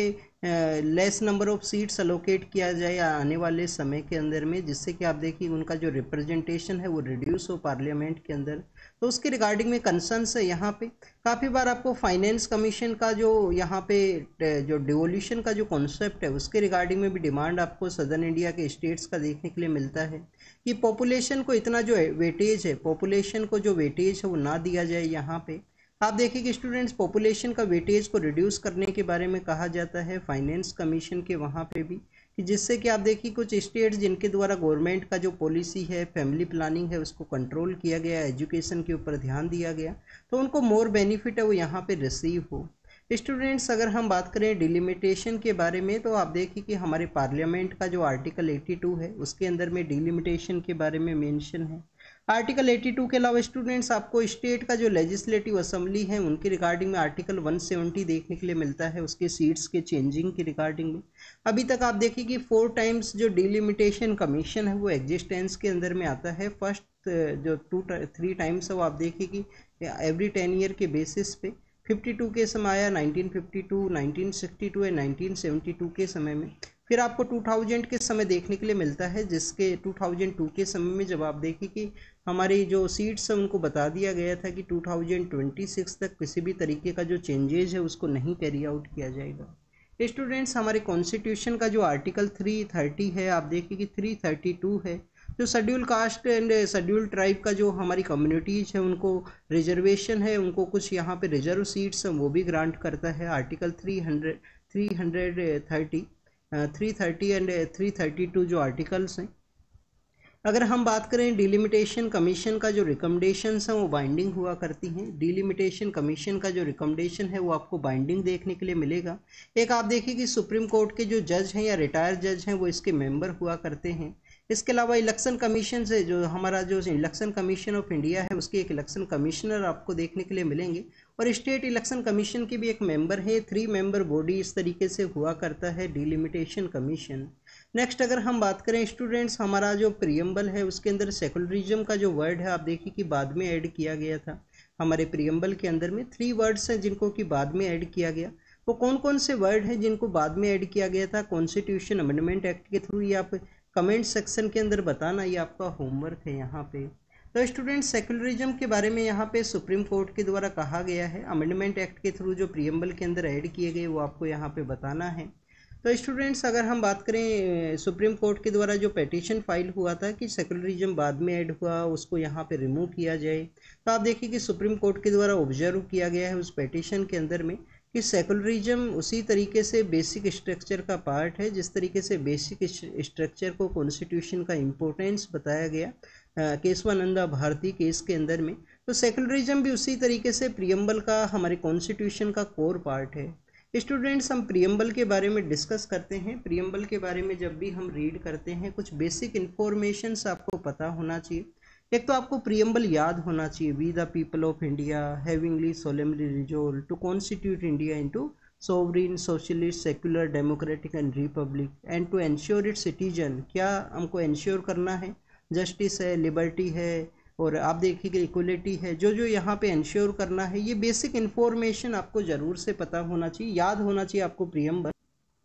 less number of seats allocate किया जाए आने वाले समय के अंदर में, जिससे कि आप देखिए उनका जो रिप्रेजेंटेशन है वो रिड्यूस हो पार्लियामेंट के अंदर। तो उसके रिगार्डिंग में कंसर्न्स है यहाँ पे। काफ़ी बार आपको फाइनेंस कमीशन का जो यहाँ पे जो डिवोल्यूशन का जो कॉन्सेप्ट है, उसके रिगार्डिंग में भी डिमांड आपको सदर्न इंडिया के स्टेट्स का देखने के लिए मिलता है। कि पॉपुलेशन को इतना जो वेटेज है पॉपुलेशन को जो वेटेज है वो ना दिया जाए यहाँ पे। आप देखिए कि स्टूडेंट्स पॉपुलेशन का वेटेज को रिड्यूस करने के बारे में कहा जाता है फाइनेंस कमीशन के वहाँ पे भी, कि जिससे कि आप देखिए कुछ स्टेट्स जिनके द्वारा गवर्नमेंट का जो पॉलिसी है फैमिली प्लानिंग है, उसको कंट्रोल किया गया एजुकेशन के ऊपर ध्यान दिया गया तो उनको मोर बेनिफिट है वो यहाँ पे रिसीव हो। स्टूडेंट्स अगर हम बात करें डिलिमिटेशन के बारे में तो आप देखिए कि हमारे पार्लियामेंट का जो आर्टिकल 82 है, उसके अंदर में डिलिमिटेशन के बारे में मेंशन है। आर्टिकल 82 के अलावा स्टूडेंट्स आपको स्टेट का जो लेजिस्लेटिव असम्बली है उनके रिगार्डिंग में आर्टिकल 170 देखने के लिए मिलता है उसके सीट्स के चेंजिंग के रिगार्डिंग में। अभी तक आप देखिए कि फोर टाइम्स जो डिलिमिटेशन कमीशन है वो एग्जिस्टेंस के अंदर में आता है। फ़र्स्ट जो टू थ्री टाइम्स है वो आप देखिए कि एवरी टेन ईयर के बेसिस पे। 52 के समय आया 1952, 1962 एंड 1972 के समय में। फिर आपको 2000 के समय देखने के लिए मिलता है, जिसके 2002 के समय में जब आप देखिए कि हमारी जो सीट्स हैं, उनको बता दिया गया था कि 2026 तक किसी भी तरीके का जो चेंजेज है, उसको नहीं कैरी आउट किया जाएगा। स्टूडेंट्स हमारे कॉन्स्टिट्यूशन का जो आर्टिकल 330 है, आप देखिए कि 332 है, जो schedule caste and schedule tribe का जो हमारी कम्युनिटीज़ है, उनको रिजर्वेशन है, उनको कुछ यहाँ पे रिज़र्व सीट्स हैं, वो भी ग्रांट करता है article 300 330 three thirty and three thirty two जो आर्टिकल्स हैं। अगर हम बात करें डिलिमिटेशन कमीशन का जो रिकमेंडेशन हैं, वो बाइंडिंग हुआ करती हैं। डिलिमिटेशन कमीशन का जो रिकमेंडेशन है, वो आपको बाइंडिंग देखने के लिए मिलेगा। एक आप देखिए कि सुप्रीम कोर्ट के जो जज हैं या रिटायर्ड जज हैं, वो इसके मेंबर हुआ करते हैं। इसके अलावा इलेक्शन कमीशन से जो हमारा जो इलेक्शन कमीशन ऑफ़ इंडिया है, उसके एक इलेक्शन कमिश्नर आपको देखने के लिए मिलेंगे। और स्टेट इलेक्शन कमीशन की भी एक मेंबर है थ्री मेंबर बॉडी इस तरीके से हुआ करता है डिलिमिटेशन कमीशन नेक्स्ट अगर हम बात करें स्टूडेंट्स हमारा जो प्रियम्बल है, उसके अंदर सेकुलरिज्म का जो वर्ड है, आप देखिए कि बाद में ऐड किया गया था. हमारे प्रियम्बल के अंदर में थ्री वर्ड्स हैं जिनको कि बाद में ऐड किया गया. वो कौन कौन से वर्ड हैं जिनको बाद में ऐड किया गया था? कॉन्स्टिट्यूशन अमेंडमेंट एक्ट के थ्रू ये आप कमेंट सेक्शन के अंदर बताना, ये आपका होमवर्क है यहाँ पे. तो स्टूडेंट सेकुलरिज्म के बारे में यहाँ पे सुप्रीम कोर्ट के द्वारा कहा गया है। अमेंडमेंट एक्ट के थ्रू जो प्रियम्बल के अंदर ऐड किए गए, वो आपको यहाँ पे बताना है। तो स्टूडेंट्स अगर हम बात करें सुप्रीम कोर्ट के द्वारा जो पेटिशन फ़ाइल हुआ था कि सेकुलरिज्म बाद में ऐड हुआ, उसको यहाँ पे रिमूव किया जाए तो आप देखिए कि सुप्रीम कोर्ट के द्वारा ऑब्ज़र्व किया गया है उस पेटिशन के अंदर में कि सेकुलरिज्म उसी तरीके से बेसिक स्ट्रक्चर का पार्ट है, जिस तरीके से बेसिक स्ट्रक्चर को कॉन्स्टिट्यूशन का इम्पोर्टेंस बताया गया। केशवानंदा भारती केस के अंदर में। तो सेकुलरिज्म भी उसी तरीके से प्रियम्बल का, हमारे कॉन्स्टिट्यूशन का कोर पार्ट है। स्टूडेंट्स हम प्रियम्बल के बारे में डिस्कस करते हैं। प्रियम्बल के बारे में जब भी हम रीड करते हैं, कुछ बेसिक इन्फॉर्मेशन आपको पता होना चाहिए। एक तो आपको प्रियम्बल याद होना चाहिए। We the people of India havingly solemnly resolve to constitute India into sovereign socialist secular democratic and republic and to ensure it citizen क्या हमको एंश्योर करना है? जस्टिस है, लिबर्टी है और आप देखिए इक्वलिटी है। जो जो यहाँ पे इंश्योर करना है, ये बेसिक इन्फॉर्मेशन आपको ज़रूर से पता होना चाहिए, याद होना चाहिए आपको प्रियम्बल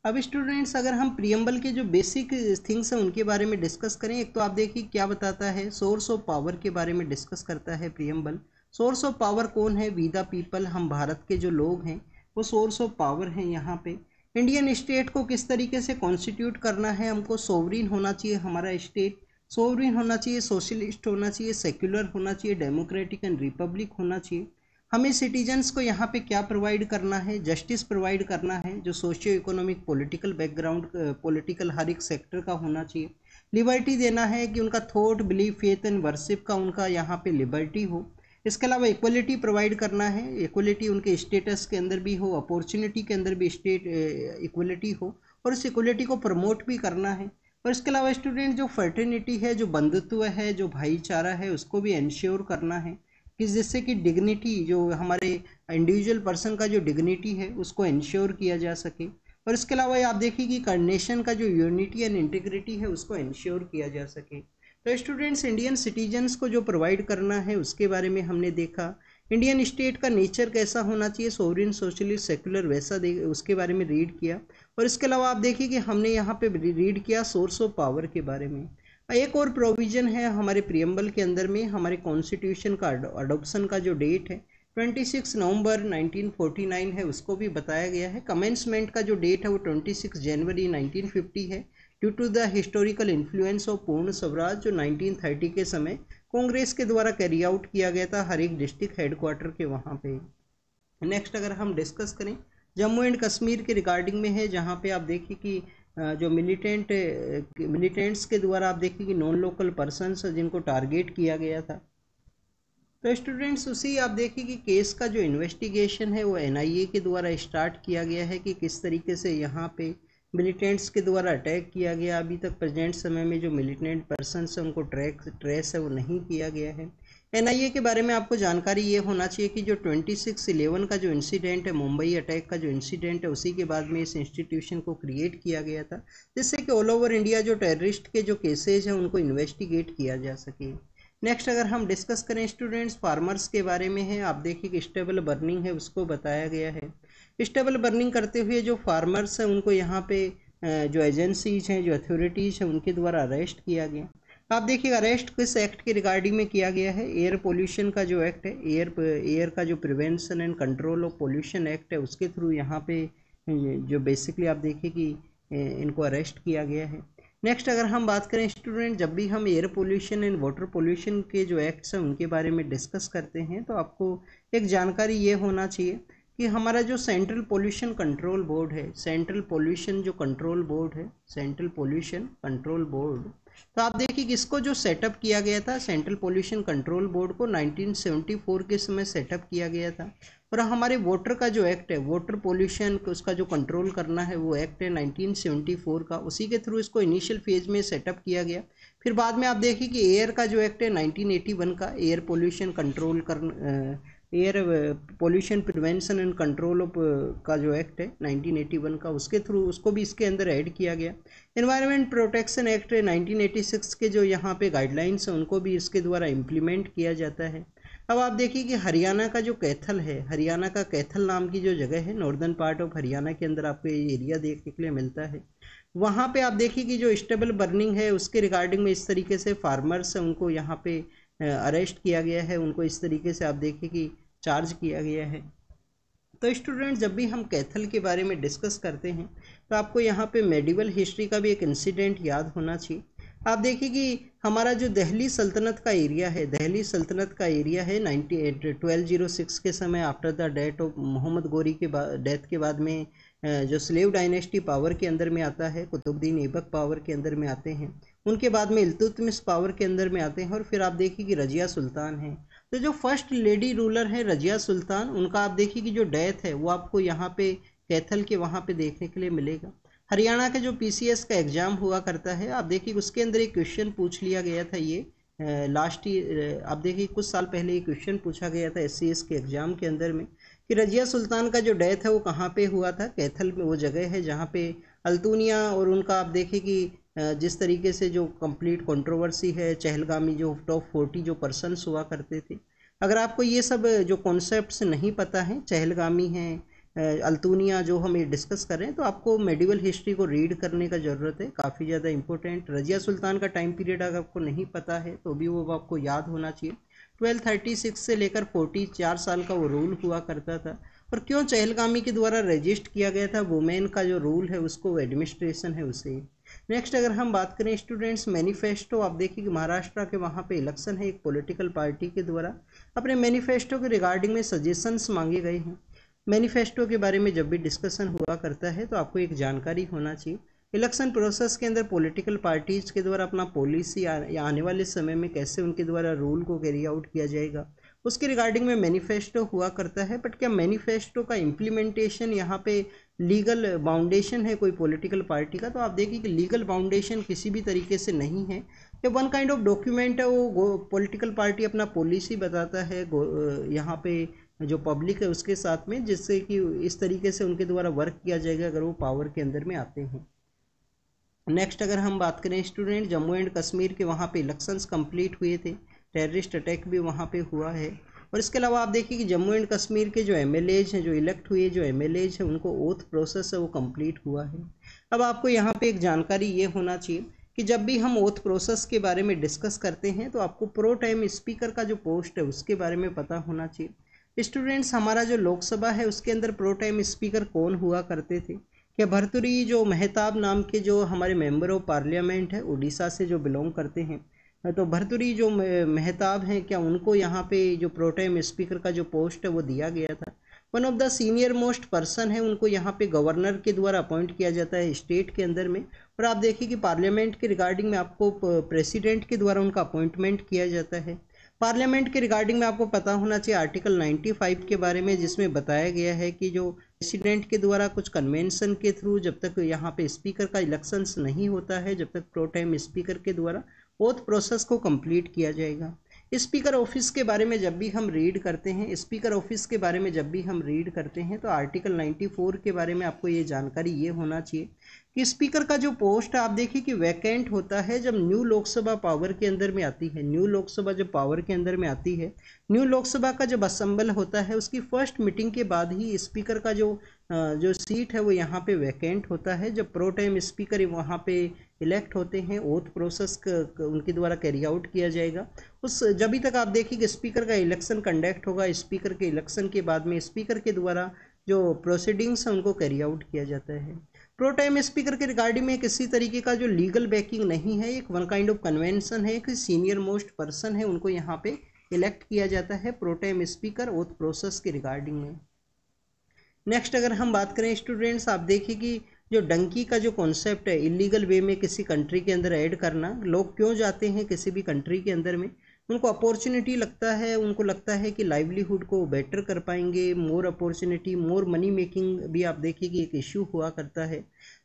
अब स्टूडेंट्स अगर हम प्रियम्बल के जो बेसिक थिंग्स हैं, उनके बारे में डिस्कस करें, एक तो आप देखिए क्या बताता है। सोर्स ऑफ़ पावर के बारे में डिस्कस करता है प्रियम्बल सोर्स ऑफ़ पावर कौन है? वी द पीपल हम भारत के जो लोग हैं, वो सोर्स ऑफ़ पावर हैं यहाँ पे। इंडियन स्टेट को किस तरीके से कॉन्स्टिट्यूट करना है? हमको सोवरिन होना चाहिए हमारा स्टेट सोवरिन होना चाहिए सोशलिस्ट होना चाहिए सेक्युलर होना चाहिए डेमोक्रेटिक एंड रिपब्लिक होना चाहिए। हमें सिटीजन्स को यहाँ पे क्या प्रोवाइड करना है? जस्टिस प्रोवाइड करना है, जो socio economic political background political हर एक सेक्टर का होना चाहिए। लिबर्टी देना है कि उनका thought believe faith and worship का उनका यहाँ पे लिबर्टी हो। इसके अलावा इक्वलिटी प्रोवाइड करना है इक्वलिटी उनके स्टेटस के अंदर भी हो अपॉर्चुनिटी के अंदर भी स्टेट इक्वलिटी हो। और इस इक्वलिटी को प्रमोट भी करना है। और इसके अलावा स्टूडेंट जो फर्टिनिटी है, जो बंधुत्व है, जो भाईचारा है, उसको भी इंश्योर करना है कि जिससे कि डिग्निटी जो हमारे इंडिविजुअल पर्सन का जो डिग्निटी है, उसको इंश्योर किया जा सके। और इसके अलावा आप देखिए कि नेशन का जो यूनिटी एंड इंटीग्रिटी है, उसको इंश्योर किया जा सके। तो स्टूडेंट्स इंडियन सिटीजन्स को जो प्रोवाइड करना है, उसके बारे में हमने देखा। इंडियन स्टेट का नेचर कैसा होना चाहिए? सोवरिन सोशलिस्ट सेकुलर वैसा दे, उसके बारे में रीड किया। और इसके अलावा आप देखिए कि हमने यहाँ पे रीड किया सोर्स ऑफ़ पावर के बारे में। एक और प्रोविज़न है हमारे प्रियम्बल के अंदर में, हमारे कॉन्स्टिट्यूशन का अडोप्शन का जो डेट है 26 नवंबर 1949 है, उसको भी बताया गया है। कमेंसमेंट का जो डेट है वो 26 जनवरी 1950 है। Due to the historical influence of Purna Swaraj जो 1930 के समय कांग्रेस के द्वारा कैरी आउट किया गया था हर एक डिस्ट्रिक्ट हेडक्वार्टर के वहाँ पे। नेक्स्ट अगर हम डिस्कस करें, जम्मू एंड कश्मीर के रिगार्डिंग में है, जहाँ पे आप देखिए कि जो मिलिटेंट मिलिटेंट्स के द्वारा आप देखिए कि नॉन लोकल पर्सनस जिनको टारगेट किया गया था। तो स्टूडेंट्स, उसी आप देखिए कि केस का जो इन्वेस्टिगेशन है, वो एनआईए के द्वारा स्टार्ट किया गया है कि किस तरीके से यहाँ पे मिलिटेंट्स के द्वारा अटैक किया गया। अभी तक प्रेजेंट समय में जो मिलिटेंट पर्सन है, उनको ट्रैक, ट्रेस है, वो नहीं किया गया है। एनआईए के बारे में आपको जानकारी ये होना चाहिए कि जो ट्वेंटी सिक्स इलेवन का जो इंसिडेंट है, मुंबई अटैक का जो इंसिडेंट है, उसी के बाद में इस इंस्टीट्यूशन को क्रिएट किया गया था, जिससे कि ऑल ओवर इंडिया जो टेररिस्ट के जो केसेज हैं, उनको इन्वेस्टिगेट किया जा सके। नेक्स्ट अगर हम डिस्कस करें स्टूडेंट्स फार्मर्स के बारे में है, आप देखिए कि स्टेबल बर्निंग है, उसको बताया गया है। स्टेबल बर्निंग करते हुए जो फार्मर्स हैं, उनको यहाँ पे जो एजेंसीज हैं, जो अथॉरिटीज़ हैं, उनके द्वारा अरेस्ट किया गया। आप देखिए अरेस्ट किस एक्ट के रिगार्डिंग में किया गया है? एयर पोल्यूशन का जो एक्ट है एयर एयर का जो prevention and control of pollution act है, उसके थ्रू यहाँ पे जो बेसिकली आप देखिए कि इनको अरेस्ट किया गया है। नेक्स्ट अगर हम बात करें स्टूडेंट जब भी हम air pollution and water pollution के जो एक्ट्स हैं, उनके बारे में डिस्कस करते हैं तो आपको एक जानकारी ये होना चाहिए कि हमारा जो सेंट्रल पोल्यूशन कंट्रोल बोर्ड है सेंट्रल पोल्यूशन जो कंट्रोल बोर्ड है सेंट्रल पोल्यूशन कंट्रोल बोर्ड तो आप देखिए किसको जो सेटअप किया गया था सेंट्रल पोल्यूशन कंट्रोल बोर्ड को 1974 के समय सेटअप किया गया था। और हमारे वोटर का जो एक्ट है वोटर पोल्यूशन उसका जो कंट्रोल करना है, वो एक्ट है 1974 का। उसी के थ्रू इसको इनिशियल फ़ेज़ में सेटअप किया गया। फिर बाद में आप देखिए कि एयर का जो एक्ट है 1981 का एयर पोल्यूशन कंट्रोल कर air pollution prevention and control of का जो एक्ट है 1981 का, उसके थ्रू उसको भी इसके अंदर ऐड किया गया। एनवायरनमेंट प्रोटेक्शन एक्ट 1986 के जो यहाँ पे गाइडलाइंस हैं, उनको भी इसके द्वारा इम्प्लीमेंट किया जाता है। अब आप देखिए कि हरियाणा का जो कैथल है, हरियाणा का कैथल नाम की जो जगह है नॉर्दर्न पार्ट ऑफ़ हरियाणा के अंदर आपको ये एरिया देखने के लिए मिलता है। वहाँ पे आप देखिए कि जो स्टेबल बर्निंग है, उसके रिगार्डिंग में इस तरीके से फार्मर्स हैं, उनको यहाँ पे अरेस्ट किया गया है, उनको इस तरीके से आप देखिए कि चार्ज किया गया है। तो स्टूडेंट जब भी हम कैथल के बारे में डिस्कस करते हैं तो आपको यहाँ पे मेडिवल हिस्ट्री का भी एक इंसिडेंट याद होना चाहिए। आप देखिए कि हमारा जो दहली सल्तनत का एरिया है दहली सल्तनत का एरिया है नाइनटी ट्वेल्व ज़ीरो सिक्स के समय after the death of Mohammad Ghori के डेथ के बाद में जो स्लेव डायनेस्टी पावर के अंदर में आता है, कुतुबुद्दीन ऐबक पावर के अंदर में आते हैं। उनके बाद में इल्तुतमिश पावर के अंदर में आते हैं और फिर आप देखिए कि रजिया सुल्तान है। तो जो फ़र्स्ट लेडी रूलर है रजिया सुल्तान, उनका आप देखिए कि जो डेथ है, वो आपको यहाँ पे कैथल के वहाँ पे देखने के लिए मिलेगा। हरियाणा का जो पीसीएस का एग्ज़ाम हुआ करता है, आप देखिए उसके अंदर एक क्वेश्चन पूछ लिया गया था ये लास्ट ईयर आप देखिए कुछ साल पहले ये क्वेश्चन पूछा गया था एस के एग्ज़ाम के अंदर में कि रजिया सुल्तान का जो डेथ है वो कहाँ पे हुआ था? कैथल में वो जगह है जहाँ पे अल्तुनिया और उनका आप देखिए कि जिस तरीके से जो कंप्लीट कंट्रोवर्सी है, चहलगामी जो टॉप फोर्टी जो पर्सनस हुआ करते थे, अगर आपको ये सब जो कॉन्सेप्ट नहीं पता है, चहलगामी हैं अल्तुनिया जो हम ये डिस्कस कर रहे हैं तो आपको मेडिवल हिस्ट्री को रीड करने का ज़रूरत है, काफ़ी ज़्यादा इंपॉर्टेंट रजिया सुल्तान का टाइम पीरियड अगर आपको नहीं पता है तो भी वो आपको याद होना चाहिए। ट्वेल्व थर्टी सिक्स से लेकर फोर्टी चार साल का वो रूल हुआ करता था। और क्यों चहलगामी के द्वारा रजिस्ट किया गया था? वुमेन का जो रूल है, उसको एडमिनिस्ट्रेशन है, उसे। नेक्स्ट अगर हम बात करें स्टूडेंट्स मैनिफेस्टो आप देखिए कि महाराष्ट्र के वहाँ पे इलेक्शन है एक पॉलिटिकल पार्टी के द्वारा। अपने मैनिफेस्टो के रिगार्डिंग में सजेशंस मांगे गए हैं। मैनिफेस्टो के बारे में जब भी डिस्कशन हुआ करता है तो आपको एक जानकारी होना चाहिए। इलेक्शन प्रोसेस के अंदर पॉलिटिकल पार्टीज़ के द्वारा अपना पॉलिसी आने वाले समय में कैसे उनके द्वारा रूल को कैरी आउट किया जाएगा। उसके रिगार्डिंग में मैनिफेस्टो हुआ करता है बट क्या मैनिफेस्टो का इम्प्लीमेंटेशन यहाँ पे लीगल बाउंडेशन है कोई पॉलिटिकल पार्टी का? तो आप देखिए कि लीगल बाउंडेशन किसी भी तरीके से नहीं है। ये वन काइंड ऑफ़ डॉक्यूमेंट है, वो पॉलिटिकल पार्टी अपना पॉलिसी बताता है यहाँ पे जो पब्लिक है उसके साथ में, जिससे कि इस तरीके से उनके द्वारा वर्क किया जाएगा अगर वो पावर के अंदर में आते हैं। नेक्स्ट अगर हम बात करें स्टूडेंट जम्मू एंड कश्मीर के वहाँ पे इलेक्शंस कंप्लीट हुए थे। टेररिस्ट अटैक भी वहाँ पे हुआ है। और इसके अलावा आप देखिए कि जम्मू एंड कश्मीर के जो एम हैं, जो इलेक्ट हुए जो एम हैं, उनको ओथ प्रोसेस है, वो कंप्लीट हुआ है। अब आपको यहाँ पे एक जानकारी ये होना चाहिए कि जब भी हम ओथ प्रोसेस के बारे में डिस्कस करते हैं तो आपको प्रो टाइम स्पीकर का जो पोस्ट है, उसके बारे में पता होना चाहिए। स्टूडेंट्स हमारा जो लोकसभा है, उसके अंदर प्रो टाइम स्पीकर कौन हुआ करते थे? कि भरतुरी जो मेहताब नाम के जो हमारे मेंबर ऑफ़ पार्लियामेंट है, उड़ीसा से जो बिलोंग करते हैं तो भरतुरी जो मेहताब हैं, क्या उनको यहाँ पे जो प्रोटेम स्पीकर का जो पोस्ट है, वो दिया गया था? One of the senior most person है, उनको यहाँ पे गवर्नर के द्वारा अपॉइंट किया जाता है स्टेट के अंदर में। और आप देखिए कि पार्लियामेंट के रिगार्डिंग में आपको प्रेसिडेंट के द्वारा उनका अपॉइंटमेंट किया जाता है। पार्लियामेंट के रिगार्डिंग में आपको पता होना चाहिए आर्टिकल 95 के बारे में, जिसमें बताया गया है कि जो प्रेसिडेंट के द्वारा कुछ कन्वेंशन के थ्रू जब तक यहाँ पे स्पीकर का इलेक्शंस नहीं होता है, जब तक प्रो टाइम स्पीकर के द्वारा ओथ प्रोसेस को कंप्लीट किया जाएगा। स्पीकर ऑफ़िस के बारे में जब भी हम रीड करते हैं स्पीकर ऑफ़िस के बारे में जब भी हम रीड करते हैं तो आर्टिकल 94 के बारे में आपको ये जानकारी ये होना चाहिए कि स्पीकर का जो पोस्ट आप देखिए कि वैकेंट होता है जब न्यू लोकसभा पावर के अंदर में आती है। न्यू लोकसभा जब पावर के अंदर में आती है न्यू लोकसभा का जब असम्बल होता है, उसकी फ़र्स्ट मीटिंग के बाद ही स्पीकर का जो जो सीट है, वो यहाँ पे वैकेंट होता है। जब प्रो टाइम स्पीकर वहाँ पे इलेक्ट होते हैं ओथ प्रोसेस उनके द्वारा कैरी आउट किया जाएगा। उस, जब तक आप देखिए कि स्पीकर का इलेक्शन कंडक्ट होगा स्पीकर के इलेक्शन के बाद में स्पीकर के द्वारा जो प्रोसीडिंग्स हैं, उनको कैरी आउट किया जाता है। प्रो टाइम स्पीकर के रिगार्डिंग में किसी तरीके का जो लीगल बैकिंग नहीं है, एक वन काइंड ऑफ़ कन्वेंशन है कि सीनियर मोस्ट पर्सन है, उनको यहाँ पे इलेक्ट किया जाता है pro tem speaker oath process के रिगार्डिंग में। नेक्स्ट अगर हम बात करें स्टूडेंट्स आप देखिए कि जो डंकी का जो कॉन्सेप्ट है इलीगल वे में किसी कंट्री के अंदर ऐड करना, लोग क्यों जाते हैं किसी भी कंट्री के अंदर में? उनको अपॉर्चुनिटी लगता है, उनको लगता है कि लाइवलीहुड को बेटर कर पाएँगे more opportunity more money making भी आप देखिए कि एक इश्यू हुआ करता है।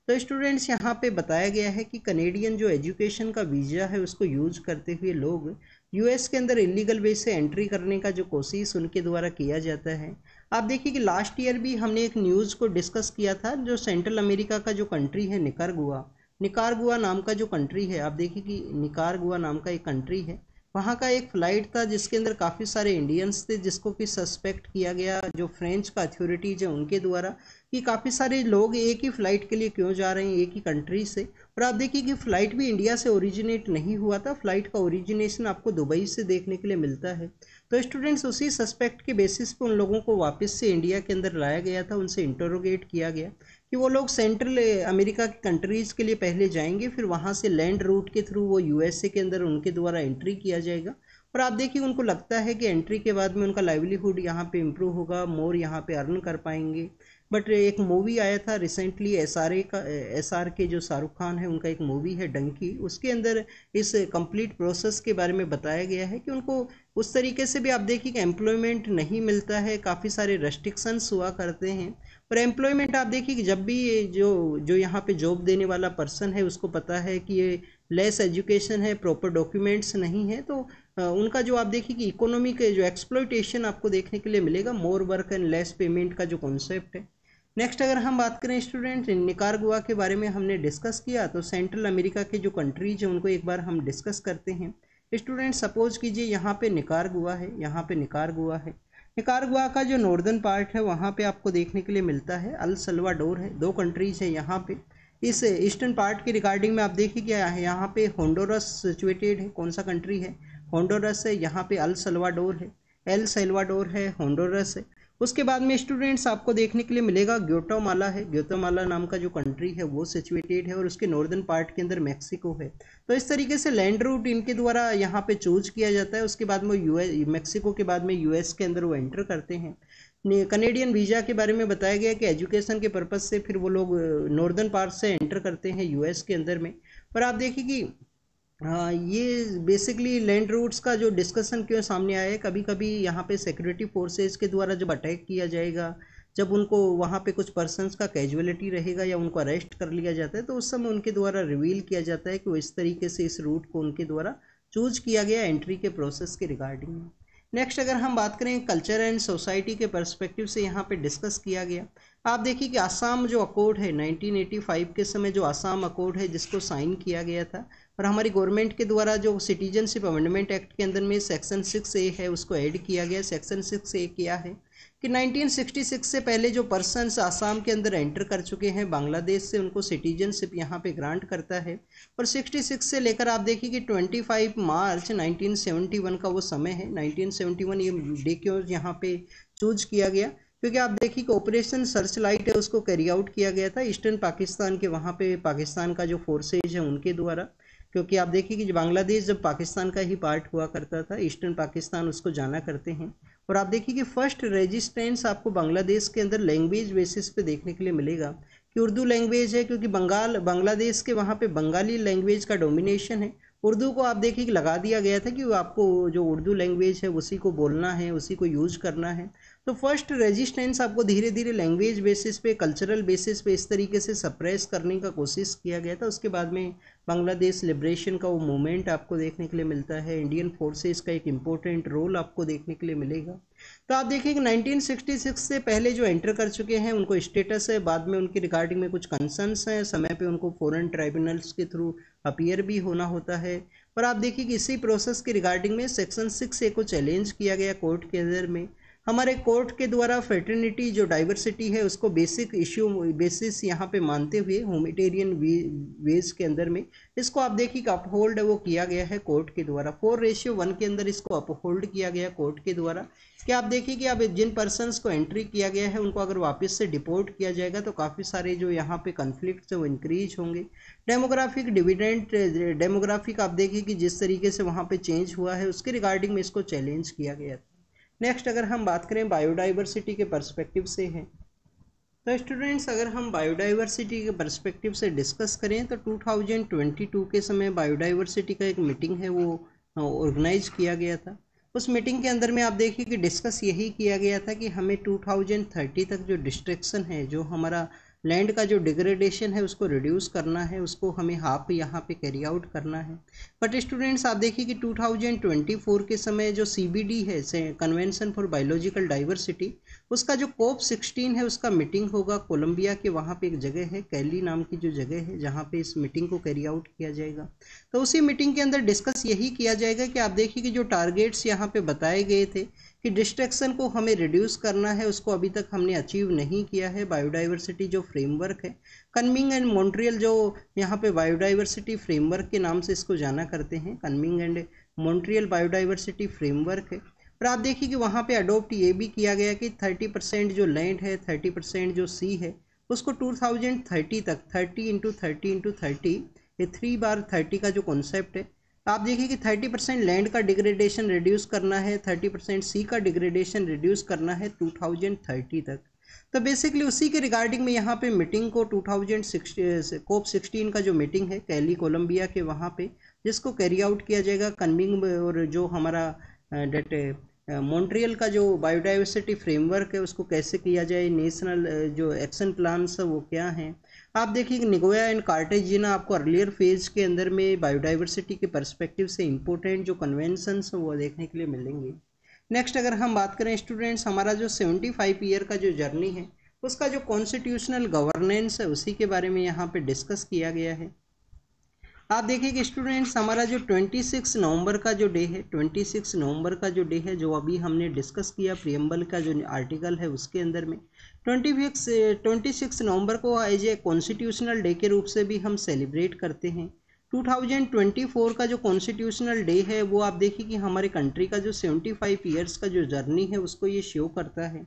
तो स्टूडेंट्स यहाँ पे बताया गया है कि कनेडियन जो एजुकेशन का वीज़ा है, उसको यूज़ करते हुए लोग यूएस के अंदर इलीगल वे से एंट्री करने का जो कोशिश उनके द्वारा किया जाता है। आप देखिए कि लास्ट ईयर भी हमने एक न्यूज़ को डिस्कस किया था, जो सेंट्रल अमेरिका का जो कंट्री है निकारगुआ निकारगुआ नाम का जो कंट्री है, आप देखिए कि निकारगुआ नाम का एक कंट्री है। वहाँ का एक फ़्लाइट था, जिसके अंदर काफ़ी सारे इंडियंस थे, जिसको कि सस्पेक्ट किया गया, जो फ्रेंच का अथॉरिटीज़ है, उनके द्वारा, कि काफ़ी सारे लोग एक ही फ़्लाइट के लिए क्यों जा रहे हैं, एक ही कंट्री से। और आप देखिए कि फ़्लाइट भी इंडिया से ओरिजिनेट नहीं हुआ था फ़्लाइट का ओरिजिनेशन आपको दुबई से देखने के लिए मिलता है। तो स्टूडेंट्स उसी सस्पेक्ट के बेसिस पे उन लोगों को वापस से इंडिया के अंदर लाया गया था, उनसे इंटरोगेट किया गया कि वो लोग सेंट्रल अमेरिका की कंट्रीज़ के लिए पहले जाएँगे, फिर वहाँ से लैंड रूट के थ्रू वो यूएसए के अंदर उनके द्वारा एंट्री किया जाएगा। और आप देखिए, उनको लगता है कि एंट्री के बाद में उनका लाइवलीहुड यहाँ पर इम्प्रूव होगा मोर यहाँ पर अर्न कर पाएँगे। बट एक मूवी आया था रिसेंटली एस आर ए का एस आर के जो शाहरुख खान है, उनका एक मूवी है डंकी। उसके अंदर इस कंप्लीट प्रोसेस के बारे में बताया गया है कि उनको उस तरीके से भी आप देखिए कि एम्प्लॉयमेंट नहीं मिलता है, काफ़ी सारे रेस्ट्रिक्शंस हुआ करते हैं। और एम्प्लॉयमेंट आप देखिए कि जब भी जो जो यहाँ पे जॉब देने वाला पर्सन है, उसको पता है कि ये लेस एजुकेशन है प्रॉपर डॉक्यूमेंट्स नहीं है तो उनका जो आप देखिए कि इकोनॉमिक जो एक्सप्लोइटेशन आपको देखने के लिए मिलेगा more work and less payment का जो कॉन्सेप्ट है। नेक्स्ट अगर हम बात करें स्टूडेंट निकारगुआ के बारे में हमने डिस्कस किया तो सेंट्रल अमेरिका के जो कंट्रीज़ हैं, उनको एक बार हम डिस्कस करते हैं। स्टूडेंट सपोज़ कीजिए यहाँ पे निकारगुआ है, यहाँ पे निकारगुआ है। निकारगुआ का जो नॉर्दर्न पार्ट है, वहाँ पे आपको देखने के लिए मिलता है, अल सलवाडोर है, दो कंट्रीज़ है यहाँ पे। इस ईस्टर्न पार्ट के रिगार्डिंग में आप देखिए क्या है, यहाँ पे होंडोरस सिचुएटेड है, कौन सा कंट्री है? होंडोरस है, यहाँ पे अल सलवाडोर है। एल सलवाडोर है होंडोरस है। उसके बाद में स्टूडेंट्स आपको देखने के लिए मिलेगा ग्योटोमाला है। ग्योटोमाला नाम का जो कंट्री है, वो सिचुएटेड है और उसके नॉर्दर्न पार्ट के अंदर मैक्सिको है। तो इस तरीके से लैंड रूट इनके द्वारा यहाँ पे चूज़ किया जाता है। उसके बाद में यूएस मैक्सिको के बाद में यूएस के अंदर वो एंटर करते हैं। कनेडियन वीज़ा के बारे में बताया गया कि एजुकेशन के पर्पज़ से फिर वो लोग नॉर्दर्न पार्ट से एंटर करते हैं यूएस के अंदर में। पर आप देखिए कि ये बेसिकली लैंड रूट्स का जो डिस्कशन क्यों सामने आया है कभी कभी यहाँ पे सिक्योरिटी फोर्सेज के द्वारा जब अटैक किया जाएगा, जब उनको वहाँ पे कुछ पर्सनस का कैजुअलिटी रहेगा या उनको अरेस्ट कर लिया जाता है तो उस समय उनके द्वारा रिवील किया जाता है कि वो इस तरीके से इस रूट को उनके द्वारा चूज़ किया गया एंट्री के प्रोसेस के रिगार्डिंग नेक्स्ट अगर हम बात करें कल्चर एंड सोसाइटी के परस्पेक्टिव से यहाँ पे डिस्कस किया गया, आप देखिए कि आसाम जो अकॉर्ड है 1985 के समय जो आसाम अकॉर्ड है, जिसको साइन किया गया था और हमारी गवर्नमेंट के द्वारा जो सिटीजनशिप अमेंडमेंट एक्ट के अंदर में सेक्शन सिक्स ए है, उसको ऐड किया गया। सेक्शन सिक्स ए क्या है? कि 1966 से पहले जो पर्सनस आसाम के अंदर एंटर कर चुके हैं, बांग्लादेश से उनको सिटीजनशिप यहाँ पे ग्रांट करता है। और 66 से लेकर आप देखिए कि 25 मार्च 1971 का वो समय है। 1971 ये डे क्यों यहाँ पे चूज़ किया गया। क्योंकि आप देखिए कि ऑपरेशन सर्च लाइट है, उसको कैरी आउट किया गया था। ईस्टर्न पाकिस्तान के वहाँ पे पाकिस्तान का जो फोर्सेज है, उनके द्वारा। क्योंकि आप देखिए कि बांग्लादेश जब पाकिस्तान का ही पार्ट हुआ करता था ईस्टर्न पाकिस्तान उसको जाना करते हैं। और आप देखिए कि फ़र्स्ट रेजिस्टेंस आपको बांग्लादेश के अंदर लैंग्वेज बेसिस पे देखने के लिए मिलेगा कि उर्दू लैंग्वेज है, क्योंकि बंगाल, बांग्लादेश के वहाँ पे बंगाली लैंग्वेज का डोमिनेशन है। उर्दू को आप देखिए लगा दिया गया था कि आपको जो उर्दू लैंग्वेज है उसी को बोलना है, उसी को यूज़ करना है। तो फ़र्स्ट रेजिस्टेंस आपको धीरे धीरे लैंग्वेज बेसिस पे कल्चरल बेसिस पे इस तरीके से सप्रेस करने का कोशिश किया गया था। उसके बाद में बांग्लादेश लिब्रेशन का वो मूवमेंट आपको देखने के लिए मिलता है। इंडियन फोर्सेस का एक इम्पोर्टेंट रोल आपको देखने के लिए मिलेगा। तो आप देखिए कि 1966 से पहले जो एंटर कर चुके हैं, उनको स्टेटस है। बाद में उनकी रिगार्डिंग में कुछ कंसर्न्स हैं। समय पे उनको फॉरेन ट्राइब्यूनल्स के थ्रू अपीयर भी होना होता है। पर आप देखिए कि इसी प्रोसेस के रिगार्डिंग में सेक्शन सिक्स ए को चैलेंज किया गया कोर्ट के अंदर में। हमारे कोर्ट के द्वारा फेटर्निटी जो डाइवर्सिटी है, उसको बेसिक इश्यू बेसिस यहाँ पे मानते हुए ह्यूमिटेरियन वेज के अंदर में इसको आप देखिए अपहोल्ड वो किया गया है कोर्ट के द्वारा। फोर रेशियो वन के अंदर इसको अपहोल्ड किया गया कोर्ट के द्वारा। कि आप देखिए कि अब जिन पर्सनस को एंट्री किया गया है, उनको अगर वापस से डिपोर्ट किया जाएगा तो काफ़ी सारे जो यहाँ पे कन्फ्लिक्ट वो इंक्रीज होंगे। डेमोग्राफिक डिविडेंट डेमोग्राफिक आप देखिए कि जिस तरीके से वहाँ पे चेंज हुआ है, उसके रिगार्डिंग में इसको चैलेंज किया गया था नेक्स्ट अगर हम बात करें बायोडाइवर्सिटी के परस्पेक्टिव से हैं तो स्टूडेंट्स अगर हम बायोडाइवर्सिटी के परस्पेक्टिव से डिस्कस करें तो 2022 के समय बायोडाइवर्सिटी का एक मीटिंग है, वो ऑर्गेनाइज किया गया था। उस मीटिंग के अंदर में आप देखिए कि डिस्कस यही किया गया था कि हमें 2030 तक जो डिस्ट्रक्शन है, जो हमारा लैंड का जो डिग्रेडेशन है, उसको रिड्यूस करना है, उसको हमें हाफ़ यहाँ पे कैरी आउट करना है। बट स्टूडेंट्स आप देखिए कि 2024 के समय जो सीबीडी है कन्वेंशन फॉर बायोलॉजिकल डाइवर्सिटी उसका जो कोप 16 है, उसका मीटिंग होगा कोलंबिया के वहाँ पे एक जगह है कैली नाम की जो जगह है, जहाँ पे इस मीटिंग को कैरी आउट किया जाएगा। तो उसी मीटिंग के अंदर डिस्कस यही किया जाएगा कि आप देखिए कि जो टारगेट्स यहाँ पे बताए गए थे कि डिस्ट्रक्शन को हमें रिड्यूस करना है, उसको अभी तक हमने अचीव नहीं किया है। बायोडाइवर्सिटी जो फ्रेमवर्क है कन्मिंग एंड मॉन्ट्रियल जो यहाँ पे बायोडाइवर्सिटी फ्रेमवर्क के नाम से इसको जाना करते हैं। Kunming and Montreal biodiversity framework है। और आप देखिए कि वहाँ पे अडोप्ट ये भी किया गया कि थर्टी परसेंट जो लैंड है थर्टी परसेंट जो सी है, उसको टू थाउज़ेंड थर्टी तक thirty into thirty into thirty ये थ्री बार थर्टी का जो कॉन्सेप्ट है आप देखिए कि 30 परसेंट लैंड का डिग्रेडेशन रिड्यूस करना है 30 परसेंट सी का डिग्रेडेशन रिड्यूस करना है 2030 तक। तो बेसिकली उसी के रिगार्डिंग में यहाँ पे मीटिंग को 2016 कोप 16 का जो मीटिंग है कैली कोलंबिया के वहाँ पे, जिसको कैरी आउट किया जाएगा कन्विंग और जो हमारा डेट मॉन्ट्रियल का जो बायोडाइवर्सिटी फ्रेमवर्क है, उसको कैसे किया जाए नेशनल जो एक्शन प्लान्स वो क्या हैं? आप देखिए कि निगोया एंड कार्टेजिना आपको अर्लियर फ़ेज़ के अंदर में बायोडाइवर्सिटी के परस्पेक्टिव से इम्पोर्टेंट जो कन्वेंशंस हैं, वो देखने के लिए मिलेंगे। नेक्स्ट अगर हम बात करें स्टूडेंट्स हमारा जो 75 ईयर का जो जर्नी है, उसका जो कॉन्स्टिट्यूशनल गवर्नेंस है, उसी के बारे में यहाँ पे डिस्कस किया गया है। आप देखिए कि स्टूडेंट्स हमारा जो 26 नवंबर का जो डे है 26 नवंबर का जो डे है, जो अभी हमने डिस्कस किया प्रियम्बल का जो आर्टिकल है, उसके अंदर में twenty six twenty six November को एज ए कॉन्स्टिट्यूशनल डे के रूप से भी हम सेलिब्रेट करते हैं। 2024 का जो कॉन्स्टिट्यूशनल डे है, वो आप देखिए कि हमारे कंट्री का जो 75 ईयर्स का जो जर्नी है, उसको ये शो करता है।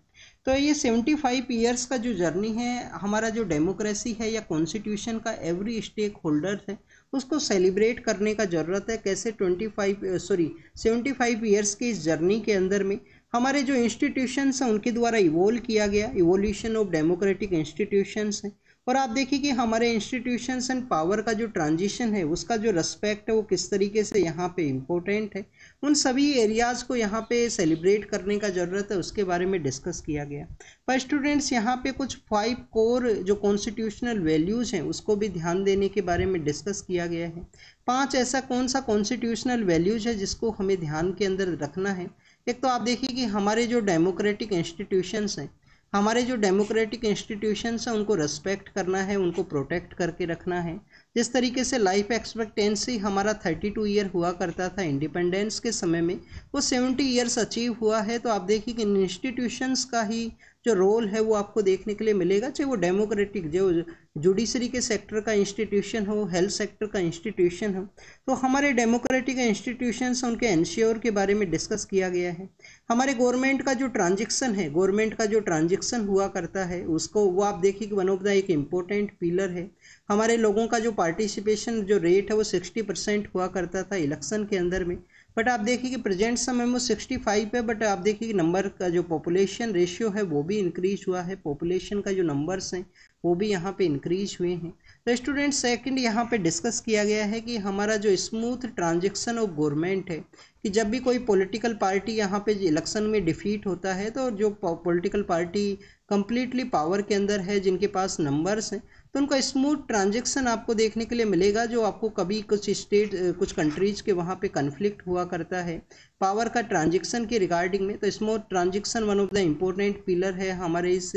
तो ये 75 फाइव ईयर्स का जो जर्नी है, हमारा जो डेमोक्रेसी है या कॉन्स्टिट्यूशन का एवरी स्टेक होल्डर है, उसको सेलिब्रेट करने का ज़रूरत है। कैसे 25 सॉरी 75 फाइव ईयर्स की इस जर्नी के अंदर में हमारे जो इंस्टीट्यूशंस हैं, उनके द्वारा इवोल्व किया गया। इवोल्यूशन ऑफ़ डेमोक्रेटिक इंस्टीट्यूशंस हैं। और आप देखिए कि हमारे इंस्टीट्यूशंस एंड पावर का जो ट्रांजिशन है, उसका जो रेस्पेक्ट है, वो किस तरीके से यहाँ पे इम्पोर्टेंट है। उन सभी एरियाज़ को यहाँ पे सेलिब्रेट करने का ज़रूरत है, उसके बारे में डिस्कस किया गया। पर स्टूडेंट्स यहाँ पे कुछ फाइव कोर जो कॉन्स्टिट्यूशनल वैल्यूज़ हैं, उसको भी ध्यान देने के बारे में डिस्कस किया गया है। पाँच ऐसा कौन सा कॉन्स्टिट्यूशनल वैल्यूज़ है, जिसको हमें ध्यान के अंदर रखना है? एक तो आप देखिए कि हमारे जो डेमोक्रेटिक इंस्टीट्यूशंस हैं, हमारे जो डेमोक्रेटिक इंस्टीट्यूशंस हैं, उनको रेस्पेक्ट करना है, उनको प्रोटेक्ट करके रखना है। जिस तरीके से लाइफ एक्सपेक्टेंसी हमारा थर्टी टू ईयर हुआ करता था इंडिपेंडेंस के समय में, वो सेवेंटी ईयर्स अचीव हुआ है तो आप देखिए कि इंस्टीट्यूशंस का ही जो रोल है वो आपको देखने के लिए मिलेगा, चाहे वो डेमोक्रेटिक जो जुडिशरी के सेक्टर का इंस्टीट्यूशन हो हेल्थ सेक्टर का इंस्टीट्यूशन हो। तो हमारे डेमोक्रेटिक इंस्टीट्यूशन उनके इंश्योर के बारे में डिस्कस किया गया है। हमारे गवर्नमेंट का जो ट्रांजेक्शन है गवर्नमेंट का जो ट्रांजेक्शन हुआ करता है, उसको, वो आप देखिए कि वन ऑफ़ द एक इम्पोर्टेंट पिलर है। हमारे लोगों का जो पार्टिसिपेशन जो रेट है वो सिक्सटी परसेंट हुआ करता था इलेक्शन के अंदर में। बट आप देखिए कि प्रेजेंट समय में सिक्सटी फाइव है बट आप देखिए कि नंबर का जो पॉपुलेशन रेशियो है, वो भी इंक्रीज हुआ है। पॉपुलेशन का जो नंबर्स हैं, वो भी यहाँ पे इंक्रीज हुए हैं। तो स्टूडेंट सेकंड यहाँ पे डिस्कस किया गया है कि हमारा जो स्मूथ ट्रांजेक्शन ऑफ़ गवर्नमेंट है, कि जब भी कोई पॉलिटिकल पार्टी यहाँ पे इलेक्शन में डिफीट होता है तो जो पॉलिटिकल पार्टी कम्प्लीटली पावर के अंदर है, जिनके पास नंबर्स हैं तो उनका स्मूथ ट्रांजेक्शन आपको देखने के लिए मिलेगा, जो आपको कभी कुछ स्टेट कुछ कंट्रीज़ के वहाँ पे कन्फ्लिक्ट हुआ करता है। पावर का ट्रांजेक्शन के रिगार्डिंग में तो smooth transaction one of the important pillar है हमारे इस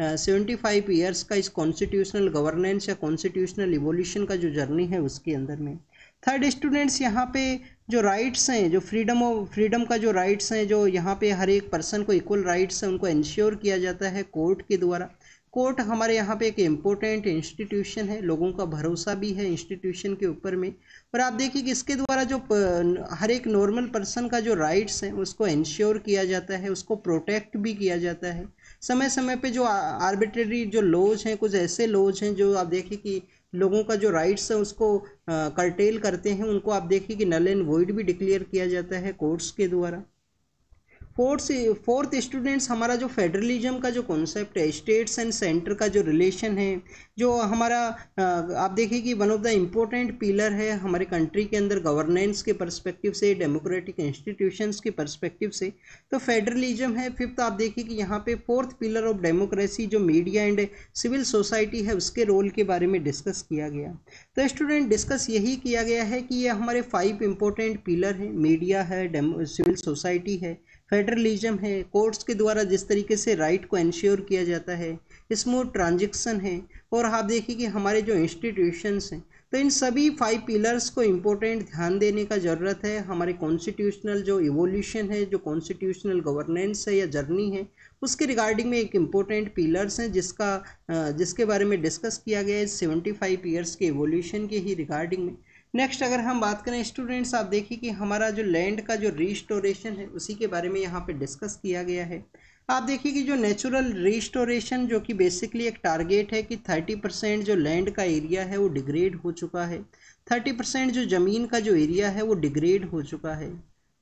सेवेंटी फाइव ईयर्स का इस कॉन्स्टिट्यूशनल गवर्नेंस या कॉन्स्टिट्यूशनल इवोल्यूशन का जो जर्नी है उसके अंदर में। थर्ड स्टूडेंट्स यहाँ पे जो राइट्स हैं, जो फ्रीडम ऑफ़ फ्रीडम का जो राइट्स हैं, जो यहाँ पे हर एक पर्सन को इक्वल राइट्स हैं, उनको इंश्योर किया जाता है कोर्ट के द्वारा। कोर्ट हमारे यहाँ पे एक इम्पोर्टेंट इंस्टीट्यूशन है, लोगों का भरोसा भी है इंस्टीट्यूशन के ऊपर में। और आप देखिए कि इसके द्वारा जो हर एक नॉर्मल पर्सन का जो राइट्स हैं, उसको इंश्योर किया जाता है, उसको प्रोटेक्ट भी किया जाता है। समय समय पे जो आर्बिट्रेरी जो लॉज हैं, कुछ ऐसे लॉज हैं जो आप देखिए कि लोगों का जो राइट्स है, उसको कर्टेल करते हैं, उनको आप देखिए कि नल एंड वॉइड भी डिक्लेयर किया जाता है कोर्ट्स के द्वारा। फोर्थ फोर्थ स्टूडेंट्स हमारा जो फेडरलिज्म का जो कॉन्सेप्ट है स्टेट्स एंड सेंटर का जो रिलेशन है, जो हमारा आप देखिए कि one of the important pillar है हमारे कंट्री के अंदर गवर्नेंस के परस्पेक्टिव से डेमोक्रेटिक इंस्टीट्यूशंस के परस्पेक्टिव से तो फेडरलिज्म है। फिफ्थ आप देखिए कि यहाँ पे फोर्थ पिलर ऑफ़ डेमोक्रेसी जो मीडिया एंड सिविल सोसाइटी है, उसके रोल के बारे में डिस्कस किया गया। तो स्टूडेंट डिस्कस यही किया गया है कि ये हमारे फाइव इंपॉर्टेंट पिलर हैं। मीडिया है सिविल सोसाइटी है फेडरलिज्म है, कोर्ट्स के द्वारा जिस तरीके से राइट को इंश्योर किया जाता है स्मूथ ट्रांजेक्शन है। और आप देखिए कि हमारे जो इंस्टीट्यूशंस हैं तो इन सभी फाइव पिलर्स को इम्पोर्टेंट ध्यान देने का ज़रूरत है। हमारे कॉन्स्टिट्यूशनल जो इवोल्यूशन है, जो कॉन्स्टिट्यूशनल गवर्नेंस है या जर्नी है, उसके रिगार्डिंग में एक इम्पोर्टेंट पिलर्स हैं जिसका जिसके बारे में डिस्कस किया गया है। सेवेंटी फाइव ईयर्स के इवोल्यूशन के ही रिगार्डिंग में। नेक्स्ट अगर हम बात करें स्टूडेंट्स आप देखिए कि हमारा जो लैंड का जो रिस्टोरेशन है, उसी के बारे में यहाँ पे डिस्कस किया गया है। आप देखिए कि जो नेचुरल रिस्टोरेशन जो कि बेसिकली एक टारगेट है कि थर्टी परसेंट जो लैंड का एरिया है, वो डिग्रेड हो चुका है। थर्टी परसेंट जो ज़मीन का जो एरिया है, वो डिग्रेड हो चुका है।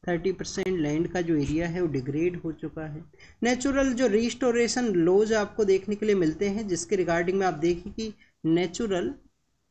थर्टी परसेंट लैंड का जो एरिया है, वो डिग्रेड हो चुका है। नेचुरल जो रिस्टोरेशन लॉज आपको देखने के लिए मिलते हैं, जिसके रिगार्डिंग में आप देखिए कि नेचुरल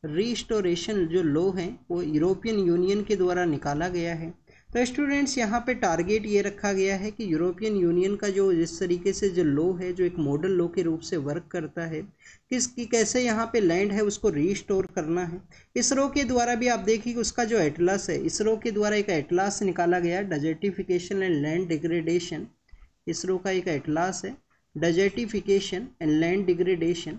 रिस्टोरेशन जो लॉ है, वो यूरोपियन यूनियन के द्वारा निकाला गया है। तो स्टूडेंट्स यहाँ पे टारगेट ये रखा गया है कि यूरोपियन यूनियन का जो जिस तरीके से जो लॉ है, जो एक मॉडल लॉ के रूप से वर्क करता है, किस किसकी कैसे यहाँ पे लैंड है, उसको रीस्टोर करना है। इसरो के द्वारा भी आप देखिए कि उसका जो एटलास है, इसरो के द्वारा एक एटलास निकाला गया desertification and land degradation ISRO का एक एटलास है desertification and land degradation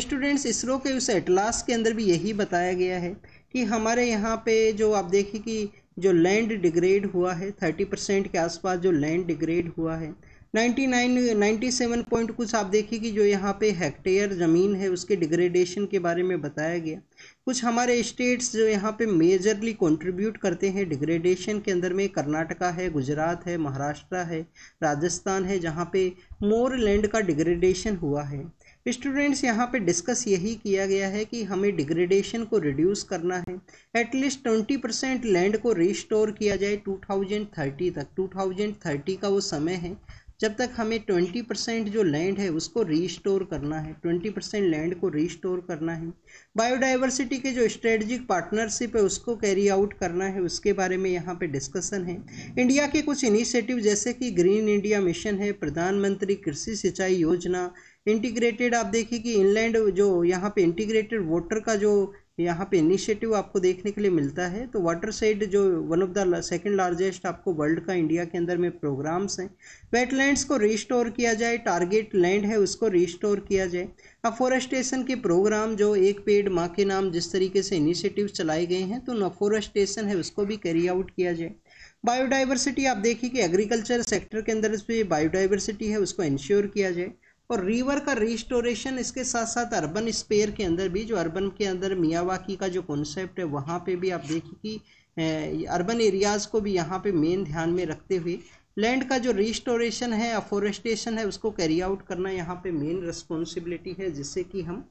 students ISRO के उस एटलास के अंदर भी यही बताया गया है कि हमारे यहाँ पे जो आप देखिए कि जो लैंड डिग्रेड हुआ है, थर्टी परसेंट के आसपास जो लैंड डिग्रेड हुआ है 99 97 पॉइंट कुछ आप देखिए कि जो यहाँ पे हेक्टेयर ज़मीन है, उसके डिग्रेडेशन के बारे में बताया गया। कुछ हमारे स्टेट्स जो यहाँ पे मेजरली कंट्रीब्यूट करते हैं डिग्रेडेशन के अंदर में, कर्नाटका है, गुजरात है, महाराष्ट्र है, राजस्थान है, जहाँ पे मोर लैंड का डिग्रेडेशन हुआ है। स्टूडेंट्स, यहाँ पे डिस्कस यही किया गया है कि हमें डिग्रेडेशन को रिड्यूस करना है। At least twenty percent land को रिस्टोर किया जाए 2030 तक। 2030 का वो समय है। जब तक हमें 20 परसेंट जो लैंड है, उसको रीस्टोर करना है। 20 परसेंट लैंड को रीस्टोर करना है। बायोडाइवर्सिटी के जो स्ट्रेटजिक पार्टनरशिप है, उसको कैरी आउट करना है। उसके बारे में यहाँ पे डिस्कशन है। इंडिया के कुछ इनिशिएटिव जैसे कि ग्रीन इंडिया मिशन है, प्रधानमंत्री कृषि सिंचाई योजना इंटीग्रेटेड आप देखिए कि इनलैंड जो यहाँ पे इंटीग्रेटेड वाटर का जो यहाँ पे इनिशिएटिव आपको देखने के लिए मिलता है तो वाटर साइड जो one of the second largest आपको वर्ल्ड का इंडिया के अंदर में प्रोग्राम्स हैं। वेटलैंड्स को रिस्टोर किया जाए टारगेट लैंड है उसको रिस्टोर किया जाए। अफोरेस्टेशन के प्रोग्राम जो एक पेड़ माँ के नाम जिस तरीके से इनिशिएटिव चलाए गए हैं तो अफोरेस्टेशन है उसको भी कैरी आउट किया जाए। बायोडाइवर्सिटी आप देखिए कि एग्रीकल्चर सेक्टर के अंदर जो बायोडाइवर्सिटी है, उसको इंश्योर किया जाए। और रिवर का रिस्टोरेशन इसके साथ साथ अर्बन स्पेयर के अंदर भी, जो अर्बन के अंदर मियावाकी का जो कॉन्सेप्ट है, वहाँ पे भी आप देखिए कि अर्बन एरियाज़ को भी यहाँ पे मेन ध्यान में रखते हुए लैंड का जो रिस्टोरेशन है अफोरेस्टेशन है, उसको कैरी आउट करना यहाँ पे मेन रिस्पॉन्सिबिलिटी है, जिससे कि हम